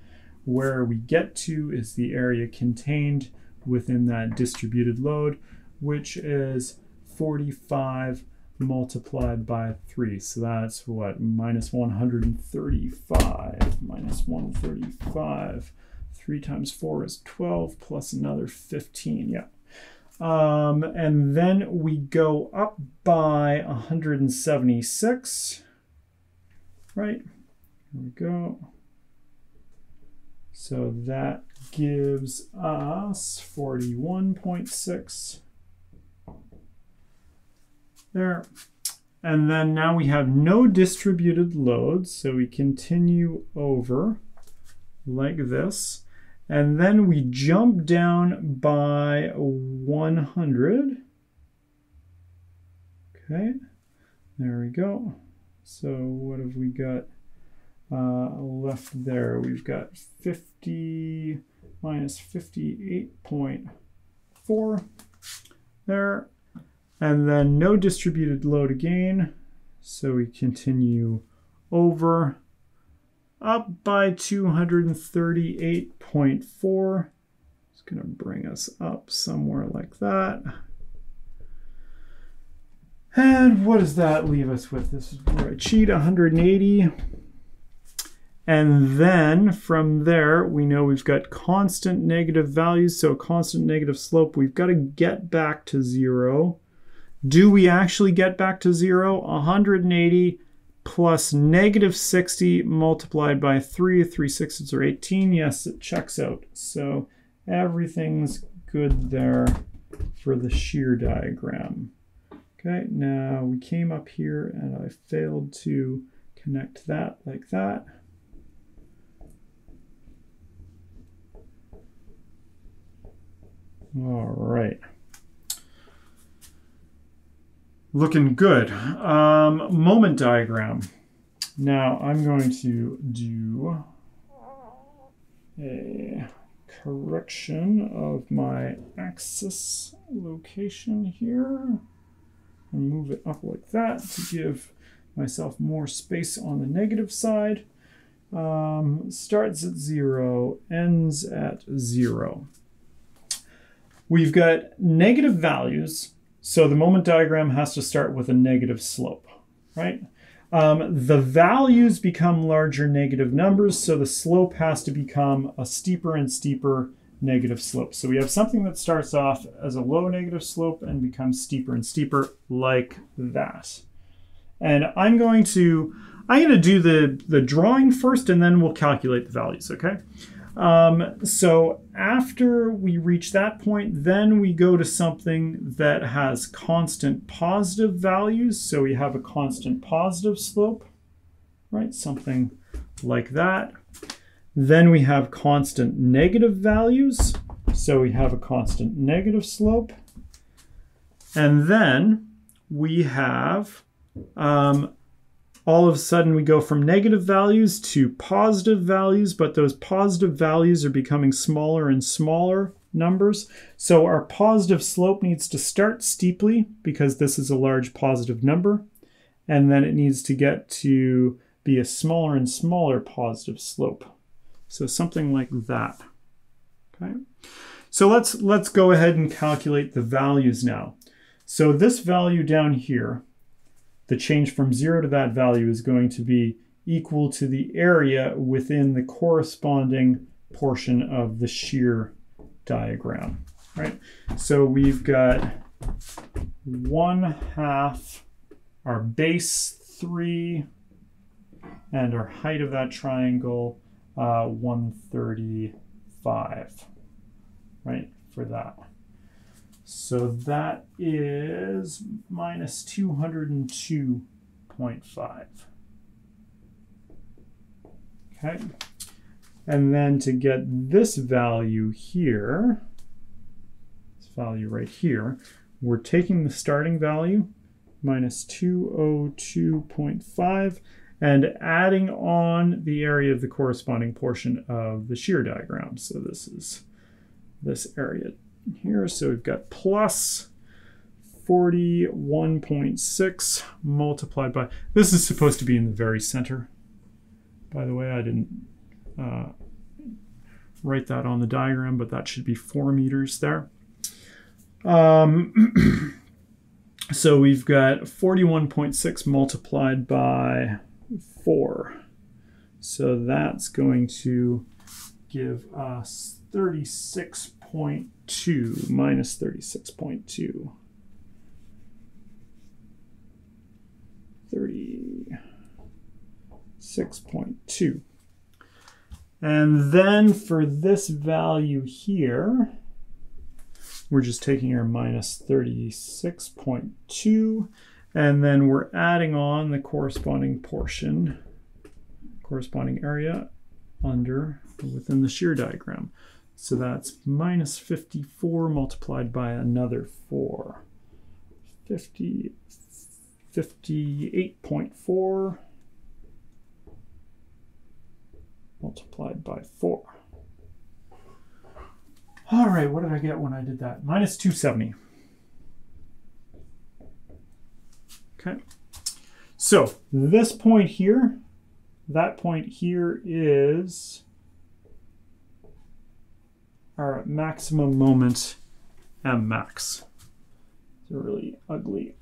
Where we get to is the area contained within that distributed load, which is 45 multiplied by 3. So that's what? Minus 135. Minus 135. 3 times 4 is 12 plus another 15. Yeah. Um, and then we go up by 176. Right? Here we go. So that gives us 41.6 there. And then now we have no distributed loads, so we continue over like this. And then we jump down by 100. Okay, there we go. So what have we got uh, left there? We've got 50 minus 58.4 there. And then no distributed load again. So we continue over up by 238.4. It's going to bring us up somewhere like that. And what does that leave us with? This is where I cheat 180. And then from there, we know we've got constant negative values, so constant negative slope. We've got to get back to zero. Do we actually get back to zero? 180 plus negative 60 multiplied by 3, 3 sixths or 18. Yes, it checks out. So everything's good there for the shear diagram. Okay, now we came up here and I failed to connect that like that. All right looking good. Um, moment diagram. Now I'm going to do a correction of my axis location here and move it up like that to give myself more space on the negative side. Um, starts at zero, ends at zero. We've got negative values so the moment diagram has to start with a negative slope, right? Um, the values become larger negative numbers, so the slope has to become a steeper and steeper negative slope. So we have something that starts off as a low negative slope and becomes steeper and steeper like that. And I'm going to, I'm going to do the, the drawing first and then we'll calculate the values, okay? Um, so after we reach that point, then we go to something that has constant positive values. So we have a constant positive slope, right? Something like that. Then we have constant negative values. So we have a constant negative slope. And then we have um, all of a sudden we go from negative values to positive values, but those positive values are becoming smaller and smaller numbers. So our positive slope needs to start steeply because this is a large positive number. And then it needs to get to be a smaller and smaller positive slope. So something like that. Okay. So let's let's go ahead and calculate the values now. So this value down here the change from zero to that value is going to be equal to the area within the corresponding portion of the shear diagram, right? So we've got one half our base three and our height of that triangle uh, 135, right, for that. So that is minus 202.5. Okay. And then to get this value here, this value right here, we're taking the starting value, minus 202.5, and adding on the area of the corresponding portion of the shear diagram. So this is this area here. So we've got plus 41.6 multiplied by, this is supposed to be in the very center. By the way, I didn't uh, write that on the diagram, but that should be four meters there. Um, [clears throat] so we've got 41.6 multiplied by 4. So that's going to give us 36.8 2 minus 36.2. 36.2. And then for this value here, we're just taking our minus 36.2, and then we're adding on the corresponding portion, corresponding area under within the shear diagram. So that's minus 54 multiplied by another 4. 50, 58.4 multiplied by 4. All right, what did I get when I did that? Minus 270. Okay. So this point here, that point here is our maximum moment M max. It's a really ugly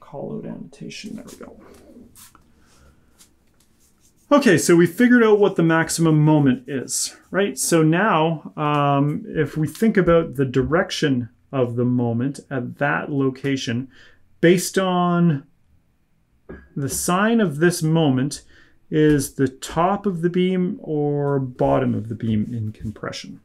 call out annotation. There we go. Okay, so we figured out what the maximum moment is, right? So now, um, if we think about the direction of the moment at that location, based on the sign of this moment is the top of the beam or bottom of the beam in compression.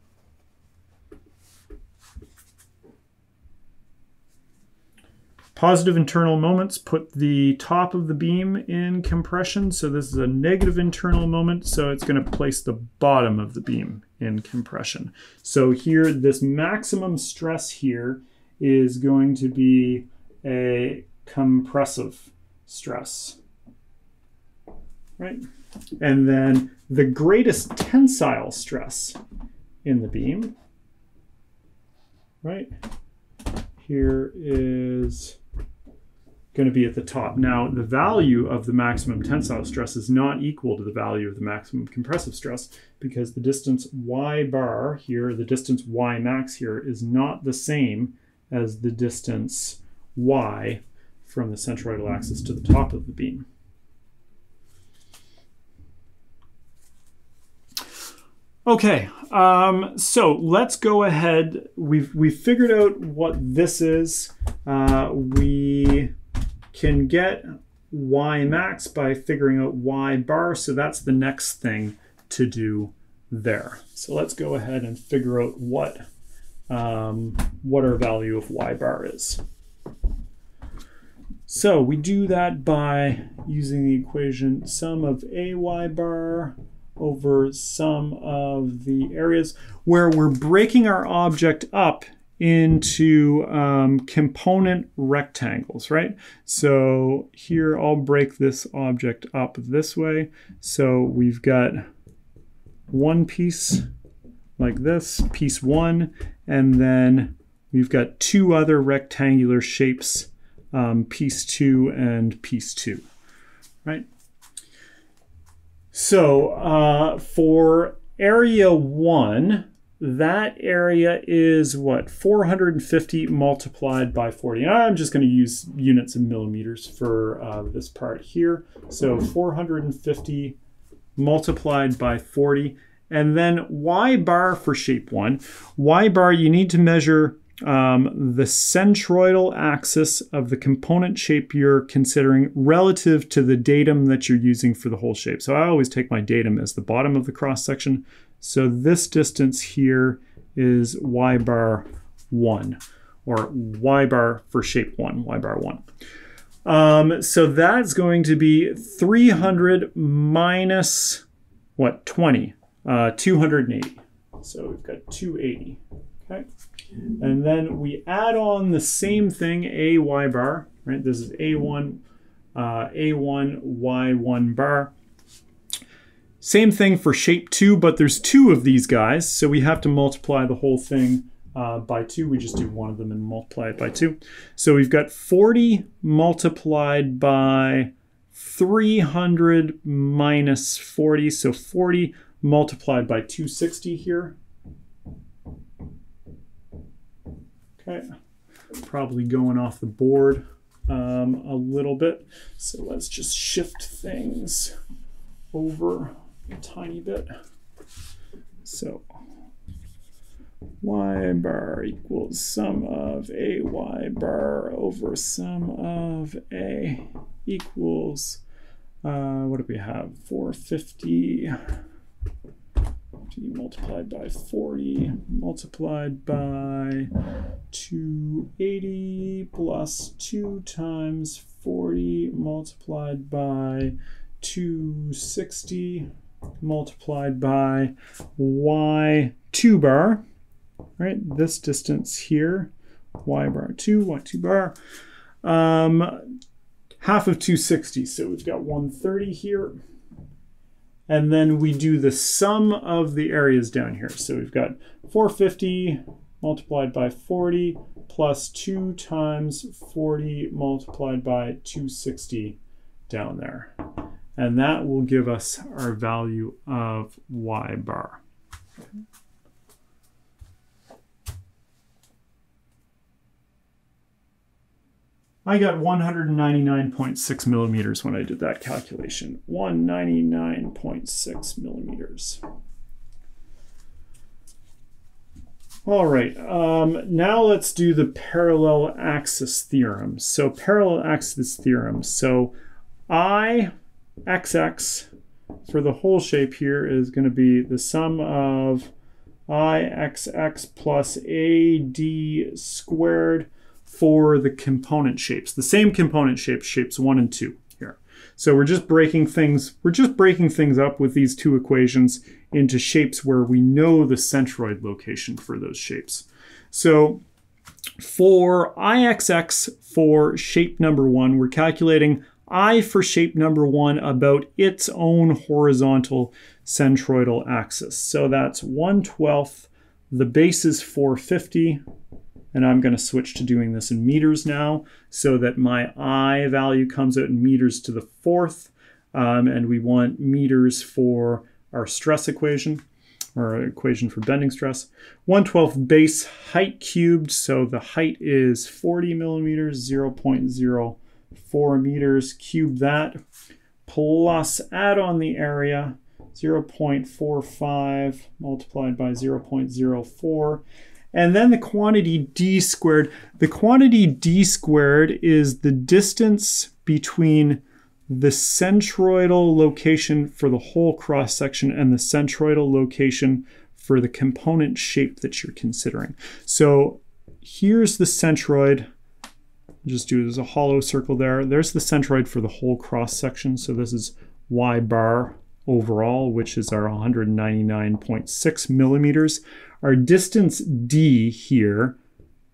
Positive internal moments put the top of the beam in compression. So this is a negative internal moment. So it's going to place the bottom of the beam in compression. So here, this maximum stress here is going to be a compressive stress, right? And then the greatest tensile stress in the beam, right? Here is going to be at the top. Now, the value of the maximum tensile stress is not equal to the value of the maximum compressive stress because the distance y bar here, the distance y max here, is not the same as the distance y from the centroidal axis to the top of the beam. Okay, um, so let's go ahead. We've, we've figured out what this is. Uh, we can get y max by figuring out y bar, so that's the next thing to do there. So let's go ahead and figure out what, um, what our value of y bar is. So we do that by using the equation sum of a y bar over sum of the areas where we're breaking our object up into um, component rectangles, right? So here I'll break this object up this way. So we've got one piece like this, piece one, and then we've got two other rectangular shapes, um, piece two and piece two, right? So uh, for area one, that area is what 450 multiplied by 40 and i'm just going to use units in millimeters for uh, this part here. So 450 multiplied by 40 and then y bar for shape one. Y bar you need to measure um, the centroidal axis of the component shape you're considering relative to the datum that you're using for the whole shape. So I always take my datum as the bottom of the cross section. So this distance here is y bar 1, or y bar for shape 1, y bar 1. Um, so that's going to be 300 minus, what, 20, uh, 280. So we've got 280, okay? And then we add on the same thing, a y bar, right? This is a1, uh, a1, y1 bar. Same thing for shape 2, but there's two of these guys, so we have to multiply the whole thing uh, by 2. We just do one of them and multiply it by 2. So we've got 40 multiplied by 300 minus 40, so 40 multiplied by 260 here. Okay, probably going off the board um, a little bit. So let's just shift things over a tiny bit. So y bar equals sum of a y bar over sum of a equals, uh, what do we have, 450 multiplied by 40 multiplied by 280 plus 2 times 40 multiplied by 260 multiplied by y2 bar, right? This distance here, y bar 2, y2 bar, um, half of 260. So we've got 130 here. And then we do the sum of the areas down here. So we've got 450 multiplied by 40 plus 2 times 40 multiplied by 260 down there. And that will give us our value of y bar. I got 199.6 millimeters when I did that calculation. 199.6 millimeters. All right, um, now let's do the parallel axis theorem. So parallel axis theorem. So I xx for the whole shape here is going to be the sum of ixx plus ad squared for the component shapes, the same component shapes, shapes one and two here. So we're just breaking things, we're just breaking things up with these two equations into shapes where we know the centroid location for those shapes. So for Ixx for shape number one, we're calculating I for shape number one about its own horizontal centroidal axis. So that's 1 12th, the base is 450, and I'm going to switch to doing this in meters now so that my I value comes out in meters to the fourth. Um, and we want meters for our stress equation or equation for bending stress. 112th base height cubed. So the height is 40 millimeters, 0.04 meters. Cube that plus add on the area 0.45 multiplied by 0.04 and then the quantity d squared. The quantity d squared is the distance between the centroidal location for the whole cross section and the centroidal location for the component shape that you're considering. So here's the centroid. Just do there's a hollow circle there. There's the centroid for the whole cross section. So this is y bar overall, which is our 199.6 millimeters. Our distance d here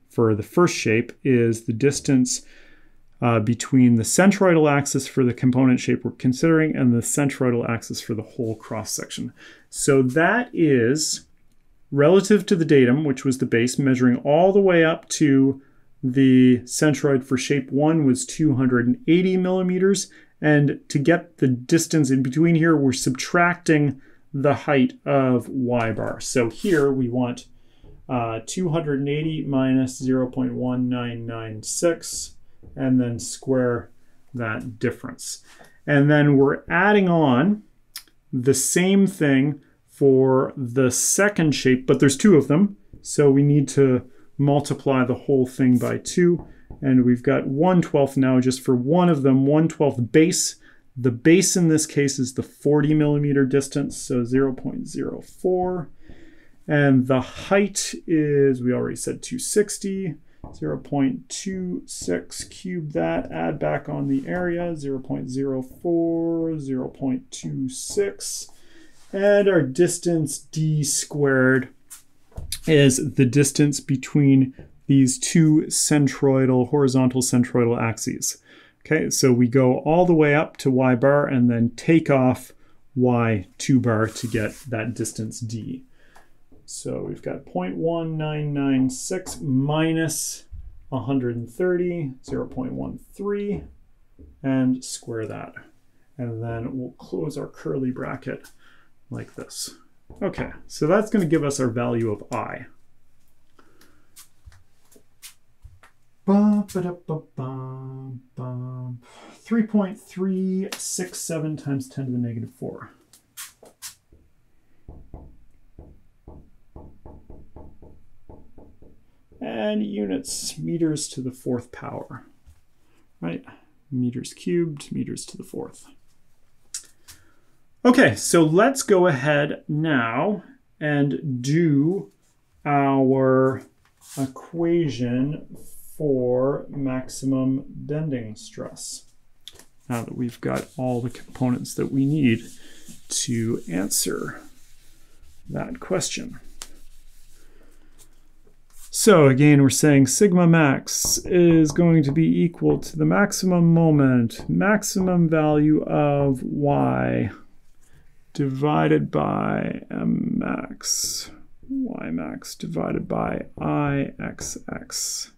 for the first shape is the distance uh, between the centroidal axis for the component shape we're considering and the centroidal axis for the whole cross section. So that is relative to the datum, which was the base, measuring all the way up to the centroid for shape 1 was 280 millimeters. And to get the distance in between here, we're subtracting the height of y bar. So here we want uh, 280 minus 0.1996 and then square that difference. And then we're adding on the same thing for the second shape, but there's two of them. So we need to multiply the whole thing by 2. And we've got 1 12th now just for one of them, 1 12th base the base in this case is the 40 millimeter distance, so 0.04. And the height is, we already said 260, 0.26, cube that, add back on the area, 0.04, 0.26. And our distance d squared is the distance between these two centroidal, horizontal centroidal axes. Okay, so we go all the way up to y bar and then take off y2 bar to get that distance d. So we've got 0.1996 minus 130, 0.13, and square that. And then we'll close our curly bracket like this. Okay, so that's going to give us our value of i. 3.367 times 10 to the negative 4. and units, meters to the fourth power, right? Meters cubed, meters to the fourth. Okay, so let's go ahead now and do our equation for maximum bending stress. Now that we've got all the components that we need to answer that question. So again, we're saying sigma max is going to be equal to the maximum moment, maximum value of y divided by m max, y max divided by ixx.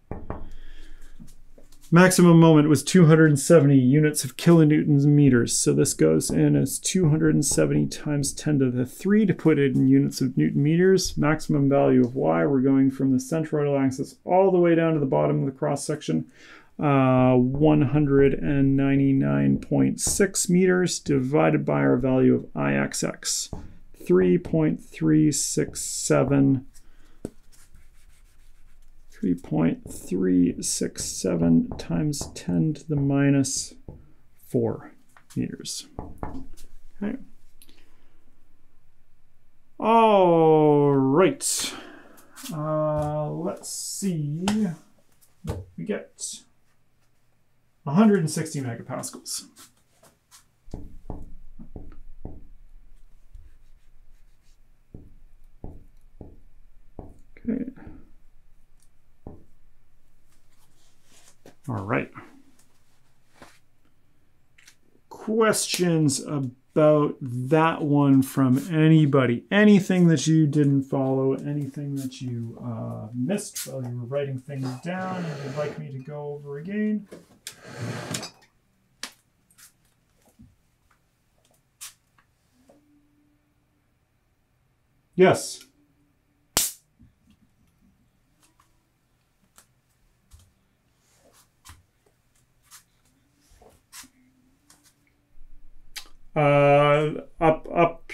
Maximum moment was 270 units of kilonewtons meters. So this goes in as 270 times 10 to the 3 to put it in units of newton meters. Maximum value of y, we're going from the centroidal axis all the way down to the bottom of the cross section. Uh, 199.6 meters divided by our value of ixx. 3.367 3.367 times 10 to the minus 4 meters. Okay. All right. Uh, let's see what we get. 160 megapascals. Okay. All right. Questions about that one from anybody? Anything that you didn't follow? Anything that you uh, missed while you were writing things down and you'd like me to go over again? Yes. Uh, up, up.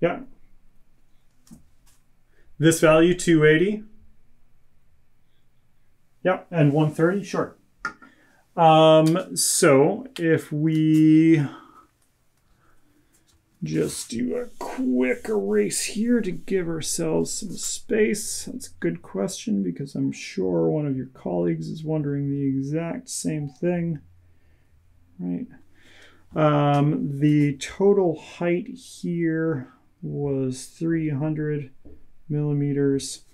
Yeah. This value, 280. Yeah, and 130, sure. Um, so if we just do a quick erase here to give ourselves some space. That's a good question because I'm sure one of your colleagues is wondering the exact same thing. Right. Um, the total height here was 300 millimeters,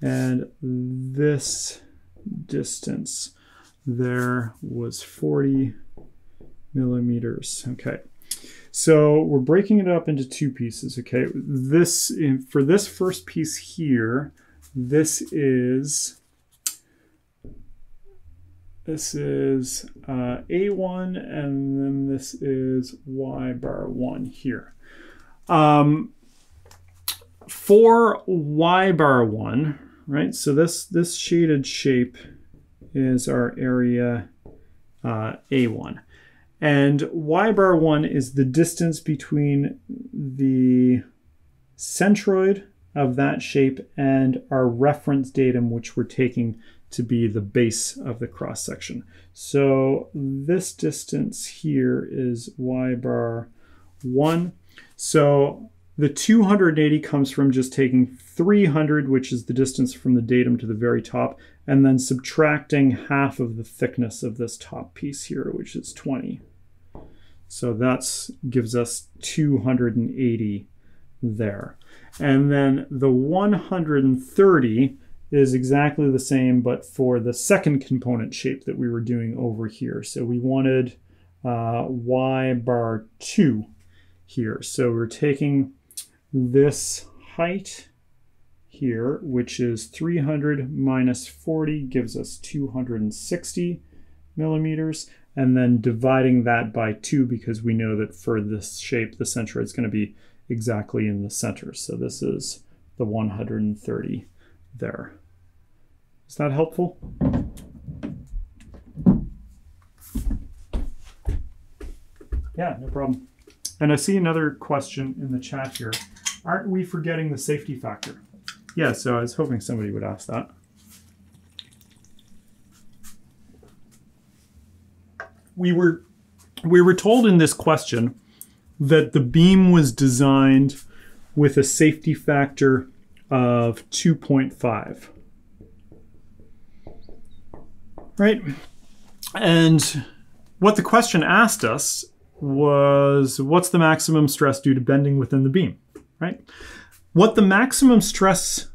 and this distance there was 40 millimeters. Okay. So we're breaking it up into two pieces. Okay. This for this first piece here, this is this is uh, A1, and then this is Y bar 1 here. Um, for Y bar 1, right, so this, this shaded shape is our area uh, A1. And Y bar 1 is the distance between the centroid of that shape and our reference datum, which we're taking to be the base of the cross section. So this distance here is y bar 1. So the 280 comes from just taking 300, which is the distance from the datum to the very top, and then subtracting half of the thickness of this top piece here, which is 20. So that gives us 280 there. And then the 130 is exactly the same, but for the second component shape that we were doing over here. So we wanted uh, y bar 2 here. So we're taking this height here, which is 300 minus 40 gives us 260 millimeters, and then dividing that by 2 because we know that for this shape, the centroid is going to be exactly in the center. So this is the 130 there. Is that helpful? Yeah, no problem. And I see another question in the chat here. Aren't we forgetting the safety factor? yeah, so I was hoping somebody would ask that. We were we were told in this question that the beam was designed with a safety factor of 2.5. Right? And what the question asked us was what's the maximum stress due to bending within the beam, right? What the maximum stress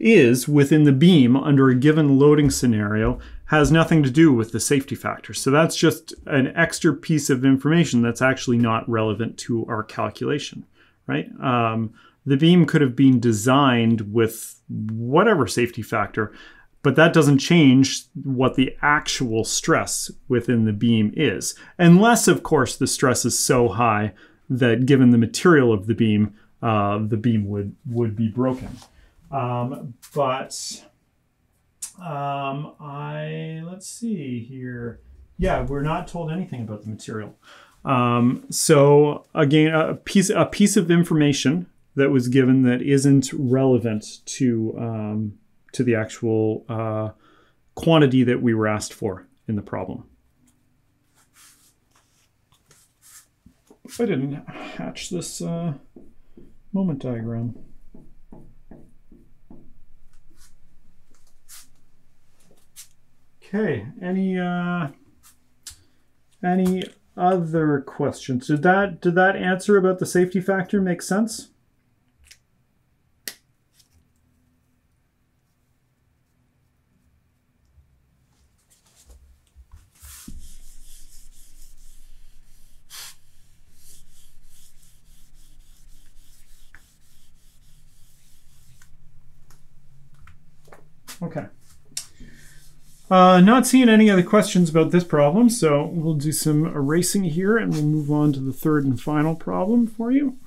is within the beam under a given loading scenario has nothing to do with the safety factor. So that's just an extra piece of information that's actually not relevant to our calculation, right? Um, the beam could have been designed with whatever safety factor, but that doesn't change what the actual stress within the beam is. Unless, of course, the stress is so high that given the material of the beam, uh, the beam would, would be broken. Um, but um, I let's see here. Yeah, we're not told anything about the material. Um, so again, a piece a piece of information that was given that isn't relevant to um, to the actual uh, quantity that we were asked for in the problem. I didn't hatch this uh, moment diagram. Okay, any uh, any other questions? Did that did that answer about the safety factor make sense? Okay. Uh, not seeing any other questions about this problem, so we'll do some erasing here and we'll move on to the third and final problem for you.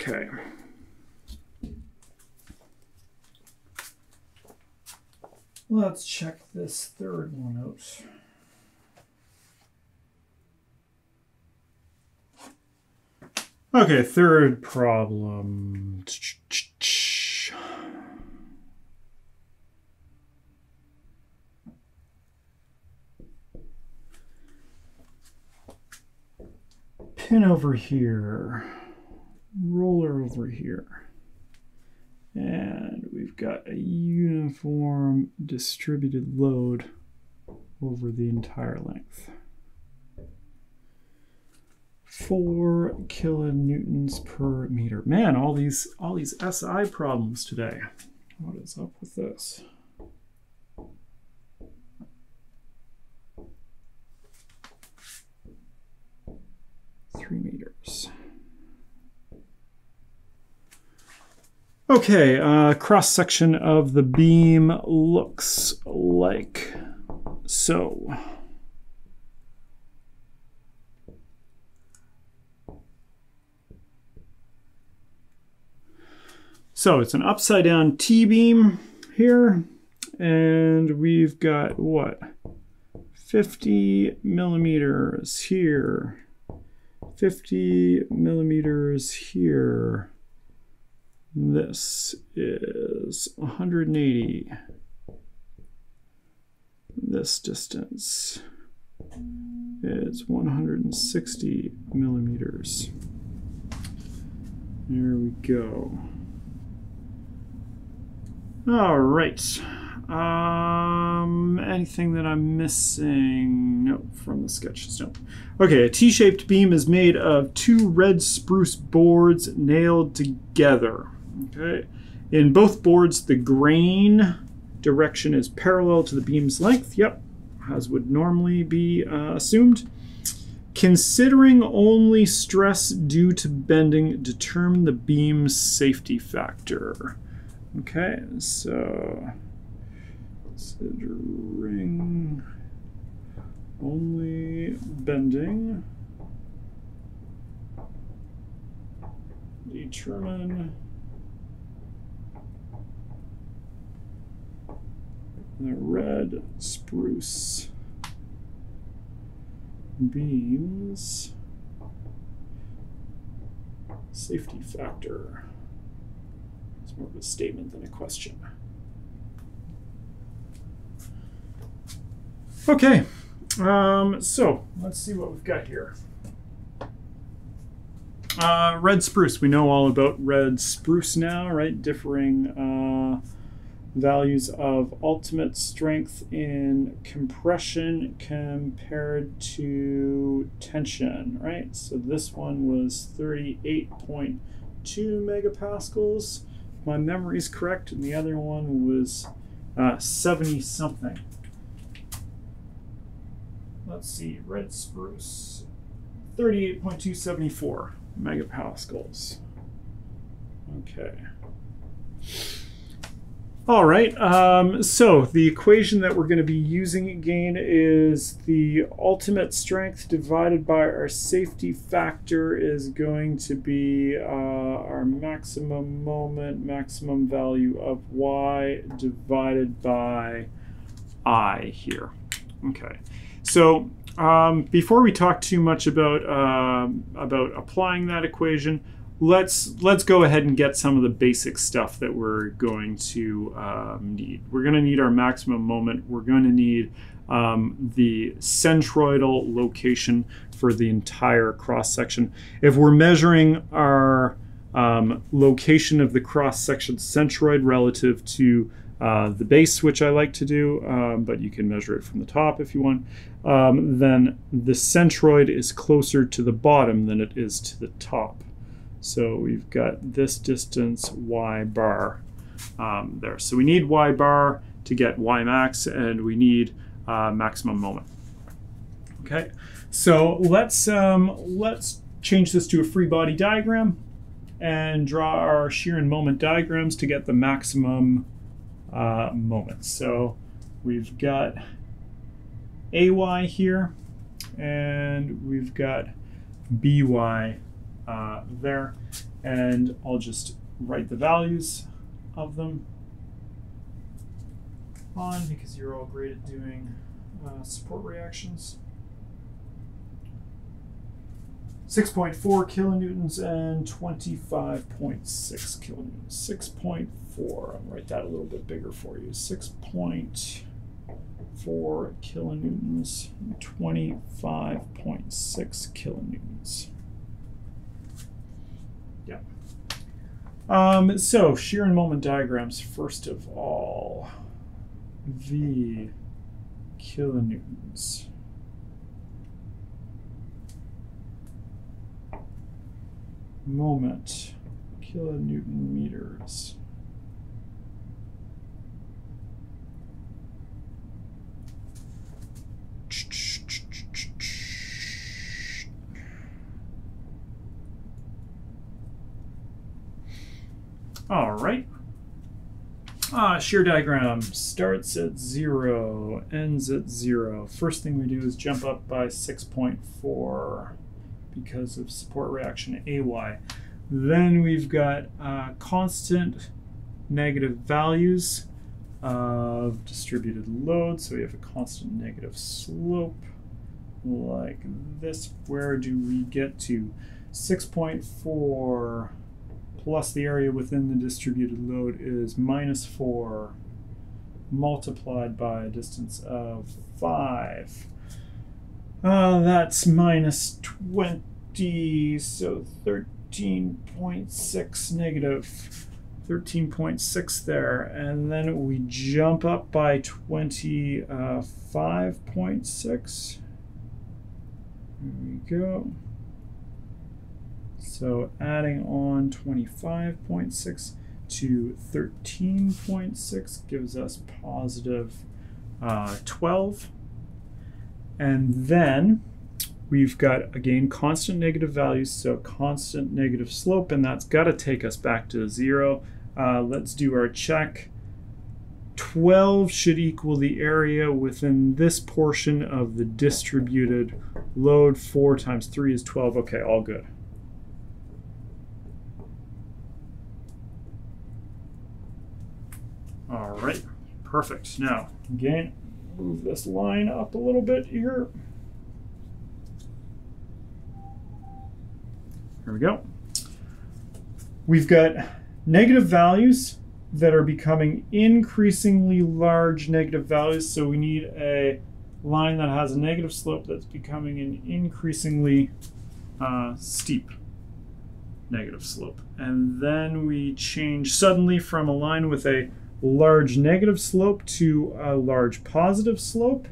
Okay. Let's check this third one out. Okay, third problem. Pin over here roller over here. And we've got a uniform distributed load over the entire length. Four kilonewtons per meter. Man, all these all these SI problems today. What is up with this? Three meters. Okay, uh, cross section of the beam looks like so. So it's an upside down T-beam here, and we've got what? 50 millimeters here, 50 millimeters here, this is 180. This distance is 160 millimeters. There we go. All right. Um, anything that I'm missing? No, from the sketches, no. Okay, a T-shaped beam is made of two red spruce boards nailed together. Okay. in both boards, the grain direction is parallel to the beam's length. Yep, as would normally be uh, assumed. Considering only stress due to bending, determine the beam's safety factor. Okay, so considering only bending, determine the red spruce beams safety factor. It's more of a statement than a question. Okay, um, so let's see what we've got here. Uh, red spruce. We know all about red spruce now, right? Differing uh, values of ultimate strength in compression compared to tension, right? So this one was 38.2 megapascals. My memory is correct, and the other one was uh, 70 something. Let's see, red spruce, 38.274 megapascals. Okay. All right, um, so the equation that we're going to be using again is the ultimate strength divided by our safety factor is going to be uh, our maximum moment, maximum value of y divided by i here. Okay, so um, before we talk too much about, uh, about applying that equation, let's let's go ahead and get some of the basic stuff that we're going to um, need. We're going to need our maximum moment. We're going to need um, the centroidal location for the entire cross section. If we're measuring our um, location of the cross section centroid relative to uh, the base, which I like to do, um, but you can measure it from the top if you want, um, then the centroid is closer to the bottom than it is to the top. So we've got this distance y bar um, there. So we need y bar to get y max, and we need uh, maximum moment. Okay, so let's um, let's change this to a free body diagram and draw our shear and moment diagrams to get the maximum uh, moment. So we've got AY here, and we've got BY uh, there. And I'll just write the values of them on because you're all great at doing uh, support reactions. 6.4 kilonewtons and 25.6 kilonewtons. 6.4, I'll write that a little bit bigger for you. 6.4 kilonewtons, 25.6 kilonewtons. Um, so, shear and moment diagrams, first of all. V kilonewtons. Moment, kilonewton meters. All right. Ah, shear diagram starts at zero, ends at zero. First thing we do is jump up by 6.4 because of support reaction AY. Then we've got uh, constant negative values of distributed load. So we have a constant negative slope like this. Where do we get to? 6.4 plus the area within the distributed load is minus 4 multiplied by a distance of 5. Uh, that's minus 20, so 13.6 negative 13.6 there. And then we jump up by 25.6. There we go. So adding on 25.6 to 13.6 gives us positive uh, 12. And then we've got, again, constant negative values, so constant negative slope, and that's got to take us back to zero. Uh, let's do our check. 12 should equal the area within this portion of the distributed load. 4 times 3 is 12. Okay, all good. All right, perfect. Now, again, move this line up a little bit here. There we go. We've got negative values that are becoming increasingly large negative values. So we need a line that has a negative slope that's becoming an increasingly uh, steep negative slope. And then we change suddenly from a line with a large negative slope to a large positive slope.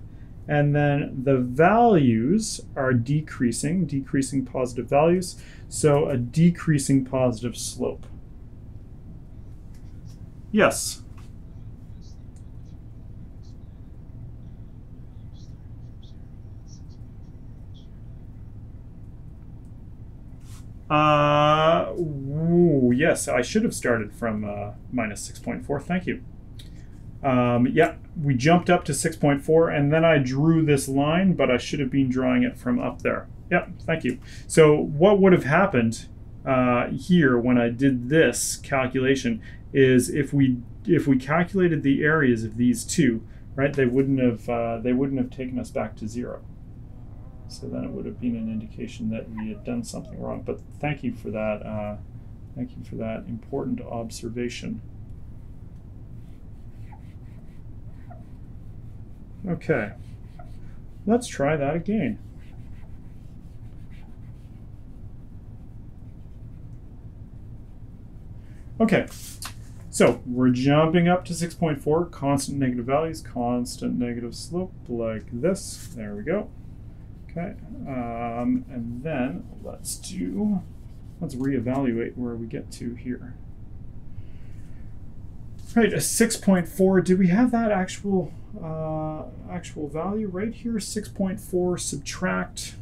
And then the values are decreasing, decreasing positive values. So a decreasing positive slope. Yes. Uh, ooh, yes, I should have started from uh, minus 6.4. Thank you. Um, yeah, we jumped up to 6.4 and then I drew this line, but I should have been drawing it from up there. Yep, thank you. So what would have happened uh, here when I did this calculation is if we if we calculated the areas of these two, right, they wouldn't have uh, they wouldn't have taken us back to zero. So then it would have been an indication that we had done something wrong. But thank you for that. Uh, thank you for that important observation. Okay, let's try that again. Okay, so we're jumping up to 6.4, constant negative values, constant negative slope like this. There we go. Okay, um, and then let's do, let's reevaluate where we get to here. Right, a 6.4, do we have that actual uh, actual value right here? 6.4 subtract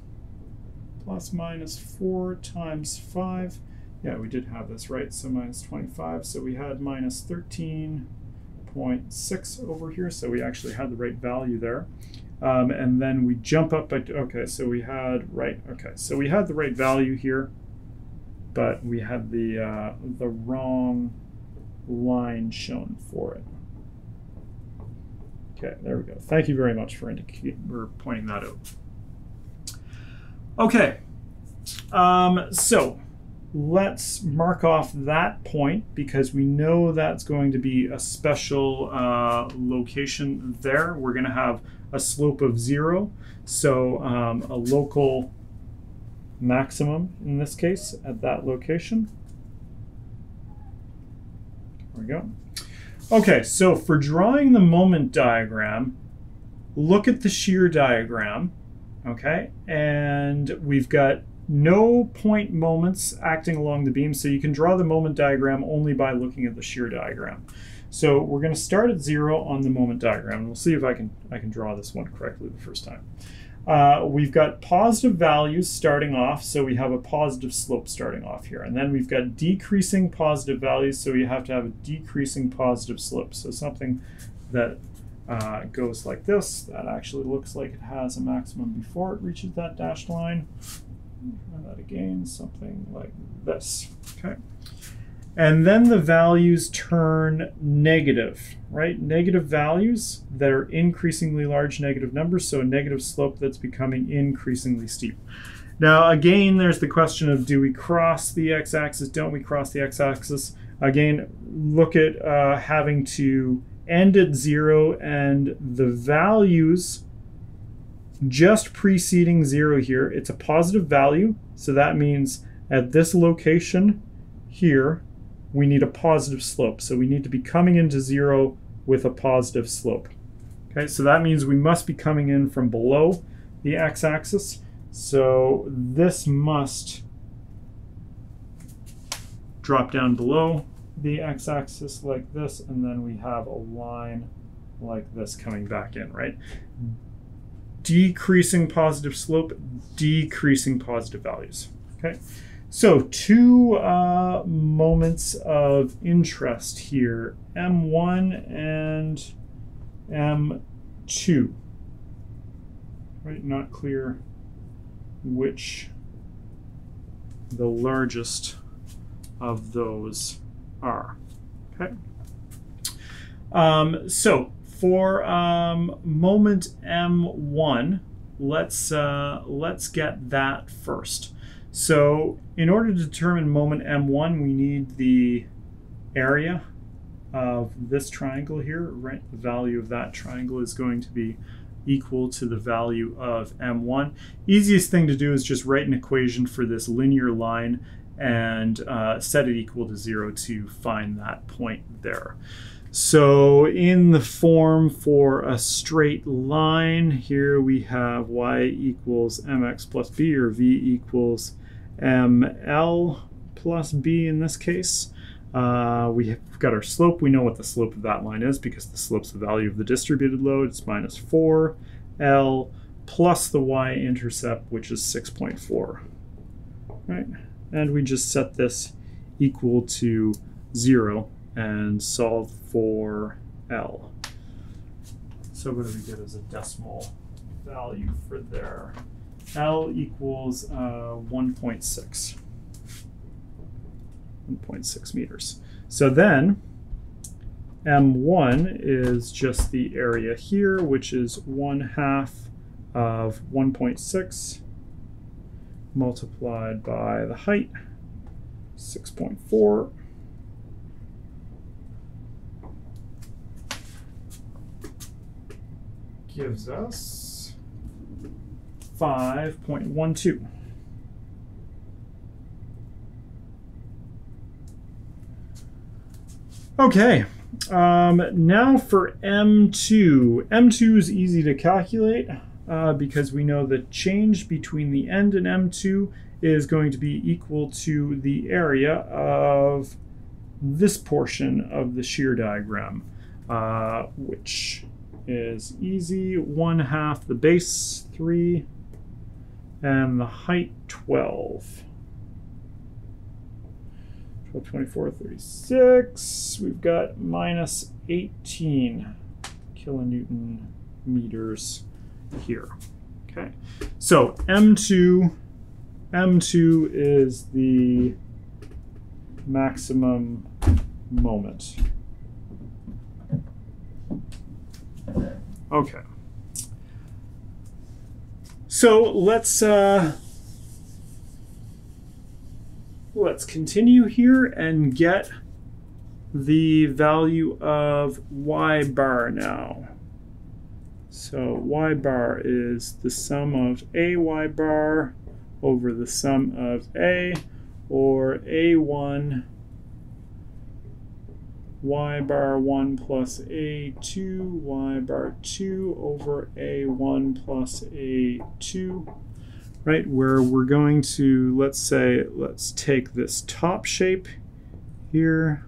plus minus 4 times 5 yeah, we did have this, right? So minus 25. So we had minus 13.6 over here. So we actually had the right value there. Um, and then we jump up, by, okay, so we had, right, okay, so we had the right value here, but we had the, uh, the wrong line shown for it. Okay, there we go. Thank you very much for, indicating for pointing that out. Okay, um, so let's mark off that point because we know that's going to be a special uh, location there. We're going to have a slope of zero, so um, a local maximum in this case at that location. There we go. Okay, so for drawing the moment diagram, look at the shear diagram, okay? And we've got no point moments acting along the beam, so you can draw the moment diagram only by looking at the shear diagram. So we're going to start at zero on the moment diagram, and we'll see if I can, I can draw this one correctly the first time. Uh, we've got positive values starting off, so we have a positive slope starting off here. And then we've got decreasing positive values, so you have to have a decreasing positive slope. So something that uh, goes like this, that actually looks like it has a maximum before it reaches that dashed line. Try that again, something like this. Okay. And then the values turn negative, right? Negative values that are increasingly large negative numbers, so a negative slope that's becoming increasingly steep. Now, again, there's the question of do we cross the x-axis, don't we cross the x-axis? Again, look at uh, having to end at zero and the values just preceding zero here, it's a positive value. So that means at this location here, we need a positive slope. So we need to be coming into zero with a positive slope. Okay, so that means we must be coming in from below the x-axis. So this must drop down below the x-axis like this, and then we have a line like this coming back in, right? Decreasing positive slope, decreasing positive values, okay? So two uh, moments of interest here, M1 and M2, right? Not clear which the largest of those are. Okay. Um, so for um, moment M1, let's uh, let's get that first. So in order to determine moment M1, we need the area of this triangle here, right? The value of that triangle is going to be equal to the value of m1. Easiest thing to do is just write an equation for this linear line and uh, set it equal to zero to find that point there. So in the form for a straight line, here we have y equals mx plus b, or v equals ml plus b in this case. Uh, we've got our slope. We know what the slope of that line is because the slope's the value of the distributed load. It's minus 4 L plus the y-intercept, which is 6.4. Right? And we just set this equal to 0 and solve for L. So what do we get as a decimal value for there? L equals uh, 1.6. 1.6 meters. So then M1 is just the area here, which is 1 half of 1.6 multiplied by the height, 6.4. Gives us 5.12. Okay, um, now for M2. M2 is easy to calculate uh, because we know the change between the end and M2 is going to be equal to the area of this portion of the shear diagram, uh, which is easy. One half the base, 3, and the height, 12. 24, 36. We've got minus 18 kilonewton meters here. Okay, so M2, M2 is the maximum moment. Okay. So let's uh, let's continue here and get the value of y bar now. So y bar is the sum of a y bar over the sum of a, or a1 y bar 1 plus a2 y bar 2 over a1 plus a2 right? Where we're going to, let's say, let's take this top shape here,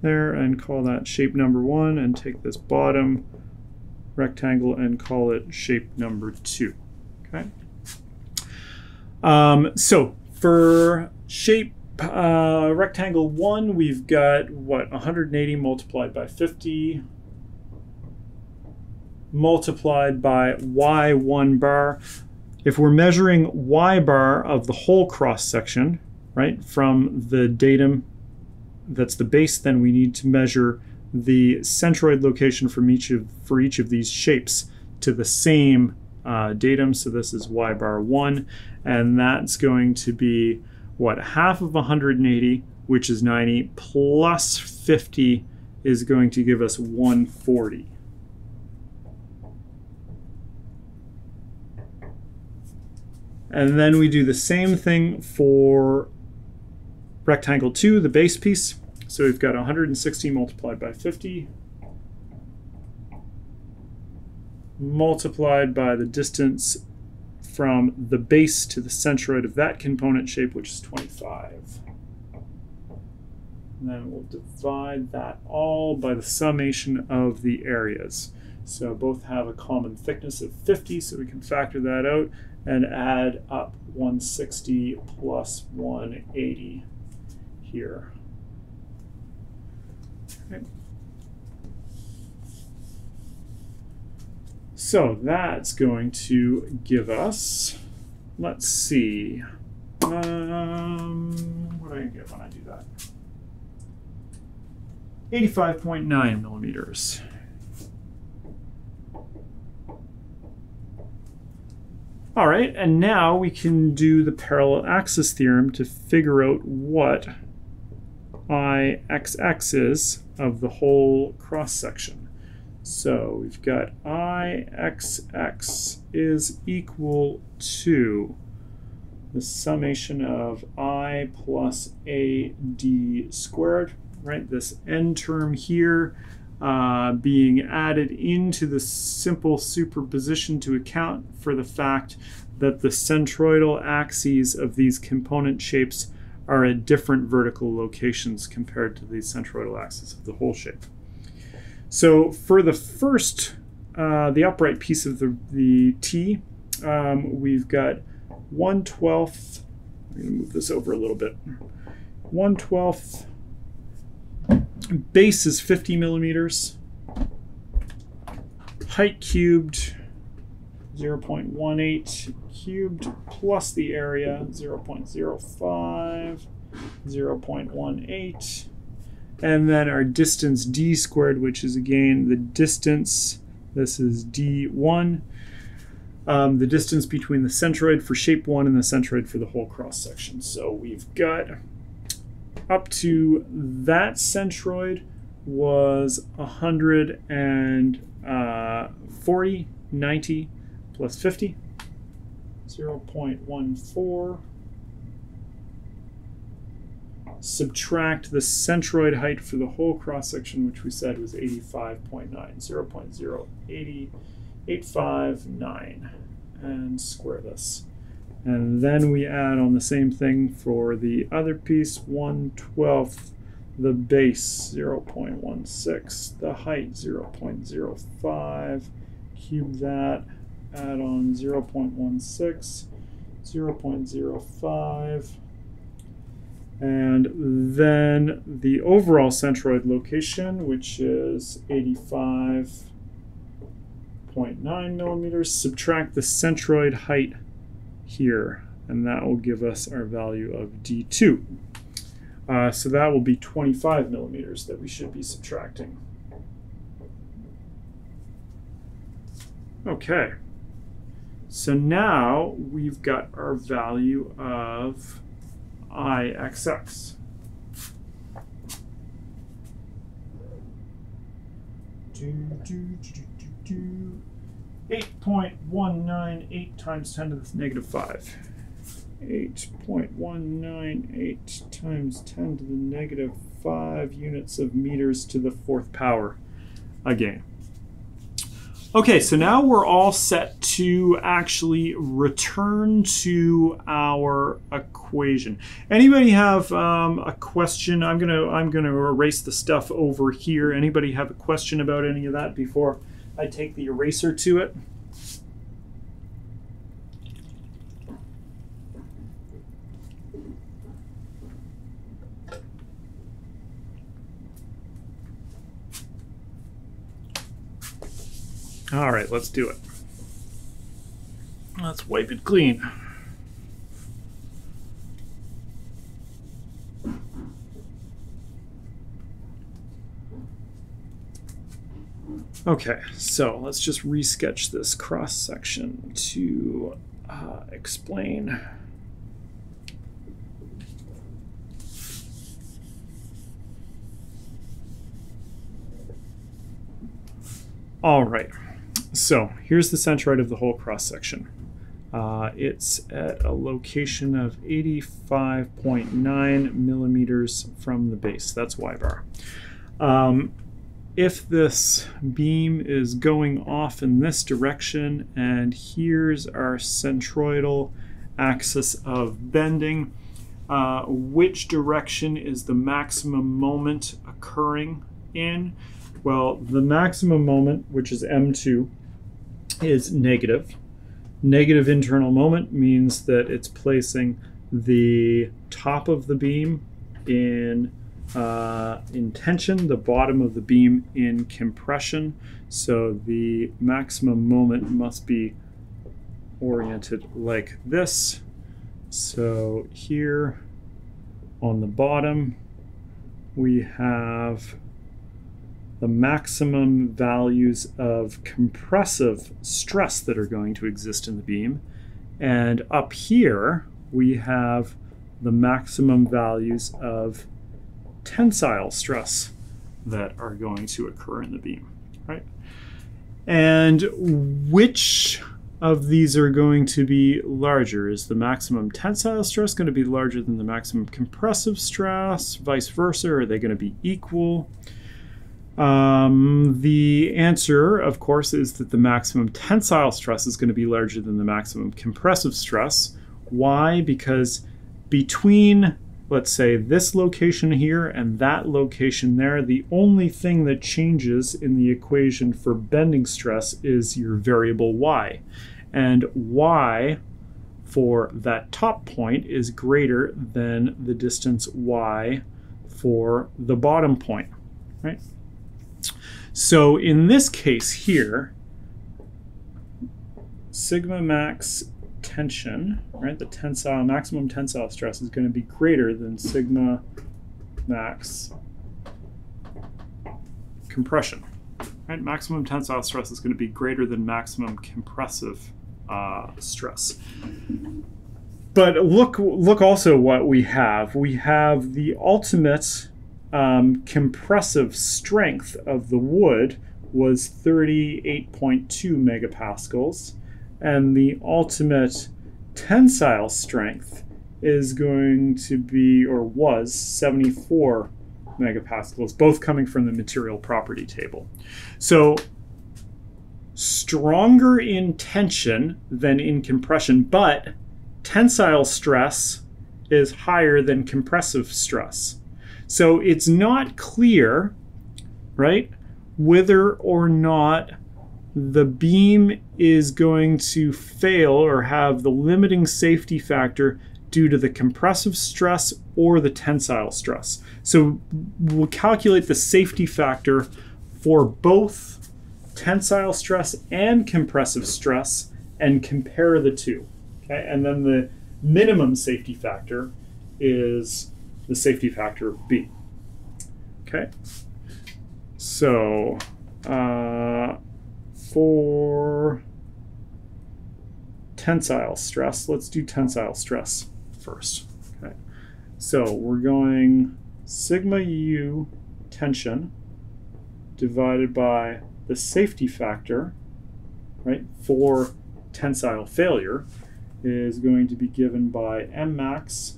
there, and call that shape number one, and take this bottom rectangle and call it shape number two, okay? Um, so for shape uh, rectangle one, we've got what, 180 multiplied by 50 multiplied by y1 bar. If we're measuring y bar of the whole cross section, right, from the datum that's the base, then we need to measure the centroid location from each of, for each of these shapes to the same uh, datum. So this is y bar 1, and that's going to be, what, half of 180, which is 90, plus 50 is going to give us 140. And then we do the same thing for rectangle 2, the base piece. So we've got 160 multiplied by 50 multiplied by the distance from the base to the centroid of that component shape, which is 25. And then we'll divide that all by the summation of the areas. So both have a common thickness of 50, so we can factor that out and add up 160 plus 180 here. Okay. So that's going to give us, let's see, um, what do I get when I do that? 85.9 millimeters. All right, and now we can do the parallel axis theorem to figure out what Ixx is of the whole cross section. So we've got Ixx is equal to the summation of I plus AD squared, right? This n term here uh, being added into the simple superposition to account for the fact that the centroidal axes of these component shapes are at different vertical locations compared to the centroidal axis of the whole shape. So for the first, uh, the upright piece of the, the T, um, we've got 1 12th, I'm going to move this over a little bit, 1 12th base is 50 millimeters, height cubed 0.18 cubed plus the area 0.05, 0.18, and then our distance d squared, which is again the distance, this is d1, um, the distance between the centroid for shape 1 and the centroid for the whole cross section. So we've got up to that centroid was 140, uh, 90 plus 50, 0.14. Subtract the centroid height for the whole cross section, which we said was 85.9, 0.080, and square this. And then we add on the same thing for the other piece, 1 12th, the base 0.16, the height 0.05, cube that, add on 0.16, 0.05, and then the overall centroid location, which is 85.9 millimeters, subtract the centroid height here, and that will give us our value of D2. Uh, so that will be 25 millimeters that we should be subtracting. Okay. So now we've got our value of Ixx. Do, do, do, 8.198 times 10 to the negative 5. 8.198 times 10 to the negative 5 units of meters to the fourth power again. Okay, so now we're all set to actually return to our equation. Anybody have um, a question? I'm gonna I'm gonna erase the stuff over here. Anybody have a question about any of that before I take the eraser to it? All right, let's do it. Let's wipe it clean. Okay, so let's just resketch this cross section to uh, explain. All right. So here's the centroid of the whole cross section. Uh, it's at a location of 85.9 millimeters from the base. That's Y bar. Um, if this beam is going off in this direction, and here's our centroidal axis of bending, uh, which direction is the maximum moment occurring in? Well, the maximum moment, which is m2, is negative. Negative internal moment means that it's placing the top of the beam in uh, in tension, the bottom of the beam in compression. So the maximum moment must be oriented like this. So here on the bottom, we have the maximum values of compressive stress that are going to exist in the beam. And up here, we have the maximum values of tensile stress that are going to occur in the beam, right? And which of these are going to be larger? Is the maximum tensile stress going to be larger than the maximum compressive stress? Vice versa? Are they going to be equal? Um, the answer, of course, is that the maximum tensile stress is going to be larger than the maximum compressive stress. Why? Because between, let's say, this location here and that location there, the only thing that changes in the equation for bending stress is your variable y. And y for that top point is greater than the distance y for the bottom point, right? So in this case here, sigma max tension, right, the tensile, maximum tensile stress is going to be greater than sigma max compression. Right, maximum tensile stress is going to be greater than maximum compressive uh, stress. But look, look also what we have. We have the ultimate um, compressive strength of the wood was 38.2 megapascals, and the ultimate tensile strength is going to be, or was, 74 megapascals, both coming from the material property table. So stronger in tension than in compression, but tensile stress is higher than compressive stress. So it's not clear, right, whether or not the beam is going to fail or have the limiting safety factor due to the compressive stress or the tensile stress. So we'll calculate the safety factor for both tensile stress and compressive stress and compare the two. Okay, and then the minimum safety factor is the safety factor of B. Okay. So, uh, for tensile stress, let's do tensile stress first. Okay. So we're going sigma u tension divided by the safety factor, right, for tensile failure is going to be given by m max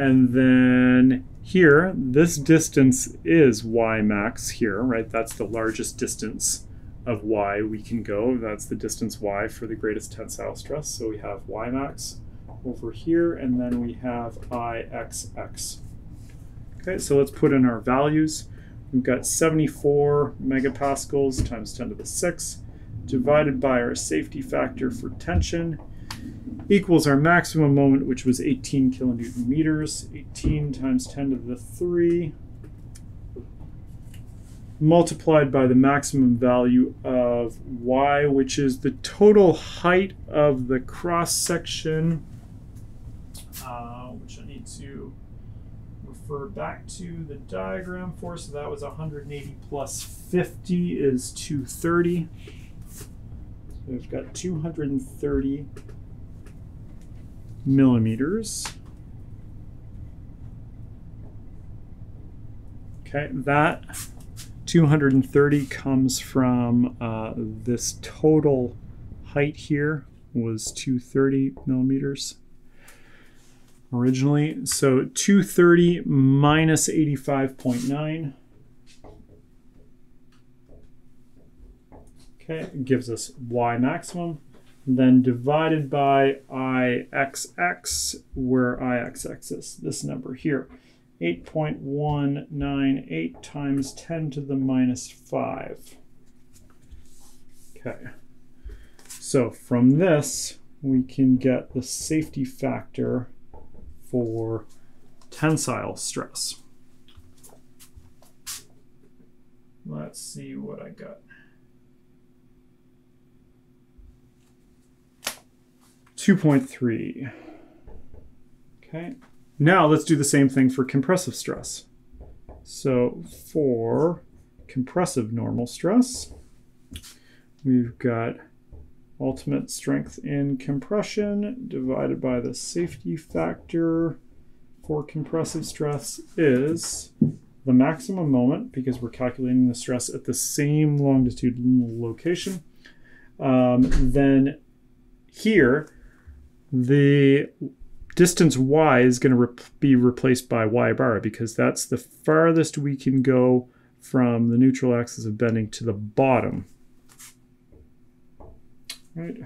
and then here, this distance is y max here, right? That's the largest distance of y we can go. That's the distance y for the greatest tensile stress. So we have y max over here, and then we have ixx. Okay, so let's put in our values. We've got 74 megapascals times 10 to the 6 divided by our safety factor for tension equals our maximum moment, which was 18 kilonewton meters. 18 times 10 to the 3 multiplied by the maximum value of y, which is the total height of the cross section, uh, which I need to refer back to the diagram for. So that was 180 plus 50 is 230. So we've got 230 millimeters. Okay, that 230 comes from uh, this total height here was 230 millimeters originally. So 230 minus 85.9. Okay, gives us y maximum then divided by IXX, where IXX is this number here. 8.198 times 10 to the minus 5. Okay. So from this, we can get the safety factor for tensile stress. Let's see what I got. 2.3. Okay. Now let's do the same thing for compressive stress. So for compressive normal stress, we've got ultimate strength in compression divided by the safety factor for compressive stress is the maximum moment because we're calculating the stress at the same longitudinal location. Um, then here, the distance y is going to be replaced by y bar because that's the farthest we can go from the neutral axis of bending to the bottom. Right.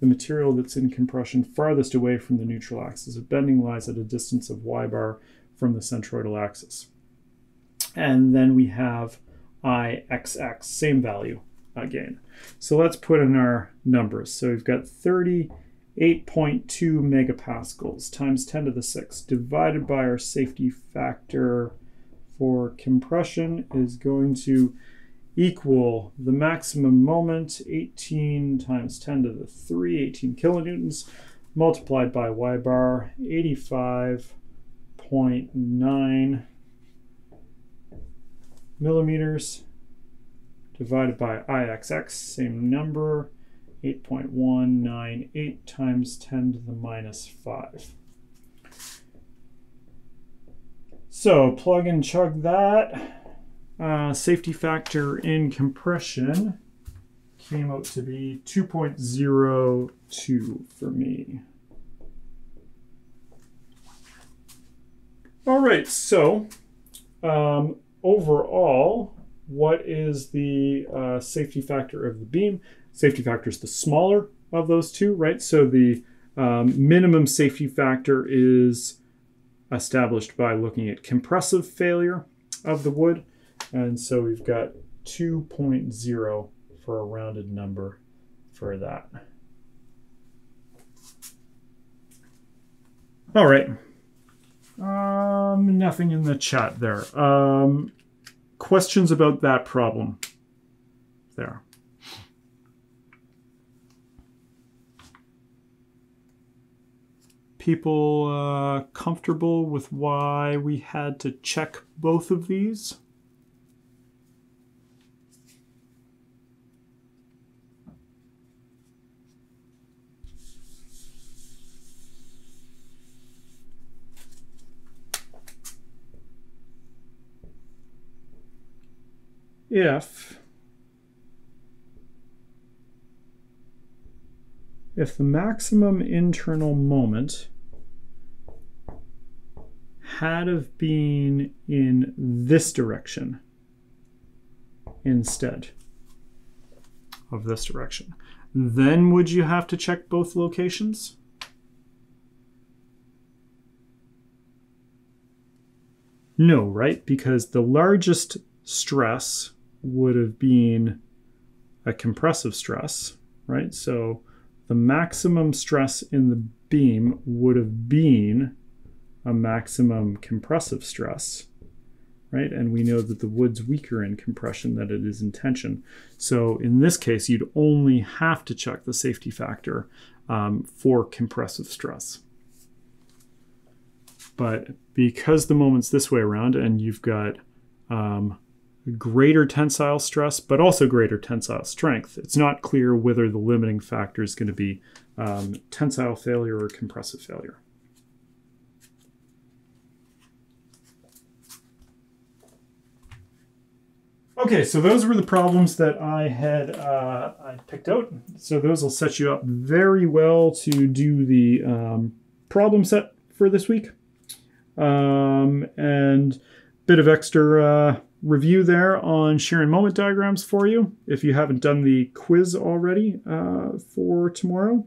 The material that's in compression farthest away from the neutral axis of bending lies at a distance of y bar from the centroidal axis. And then we have IXX, same value again. So let's put in our numbers. So we've got 30 8.2 megapascals times 10 to the 6 divided by our safety factor for compression is going to equal the maximum moment 18 times 10 to the 3 18 kilonewtons multiplied by y bar 85.9 millimeters divided by IXX same number 8.198 times 10 to the minus 5. So plug and chug that. Uh, safety factor in compression came out to be 2.02 for me. All right, so um, overall, what is the uh, safety factor of the beam? Safety factor is the smaller of those two, right? So the um, minimum safety factor is established by looking at compressive failure of the wood. And so we've got 2.0 for a rounded number for that. All right. Um, nothing in the chat there. Um, questions about that problem there? People uh, comfortable with why we had to check both of these? If if the maximum internal moment had have been in this direction instead of this direction. Then would you have to check both locations? No, right? Because the largest stress would have been a compressive stress, right? So the maximum stress in the beam would have been a maximum compressive stress, right? And we know that the wood's weaker in compression than it is in tension. So in this case, you'd only have to check the safety factor um, for compressive stress. But because the moment's this way around and you've got um, greater tensile stress, but also greater tensile strength, it's not clear whether the limiting factor is going to be um, tensile failure or compressive failure. Okay, so those were the problems that I had uh, I picked out. So those will set you up very well to do the um, problem set for this week. Um, and bit of extra uh, review there on shear and moment diagrams for you if you haven't done the quiz already uh, for tomorrow.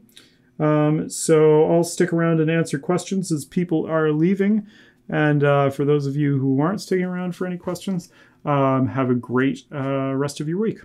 Um, so I'll stick around and answer questions as people are leaving. And uh, for those of you who aren't sticking around for any questions, um, have a great uh, rest of your week.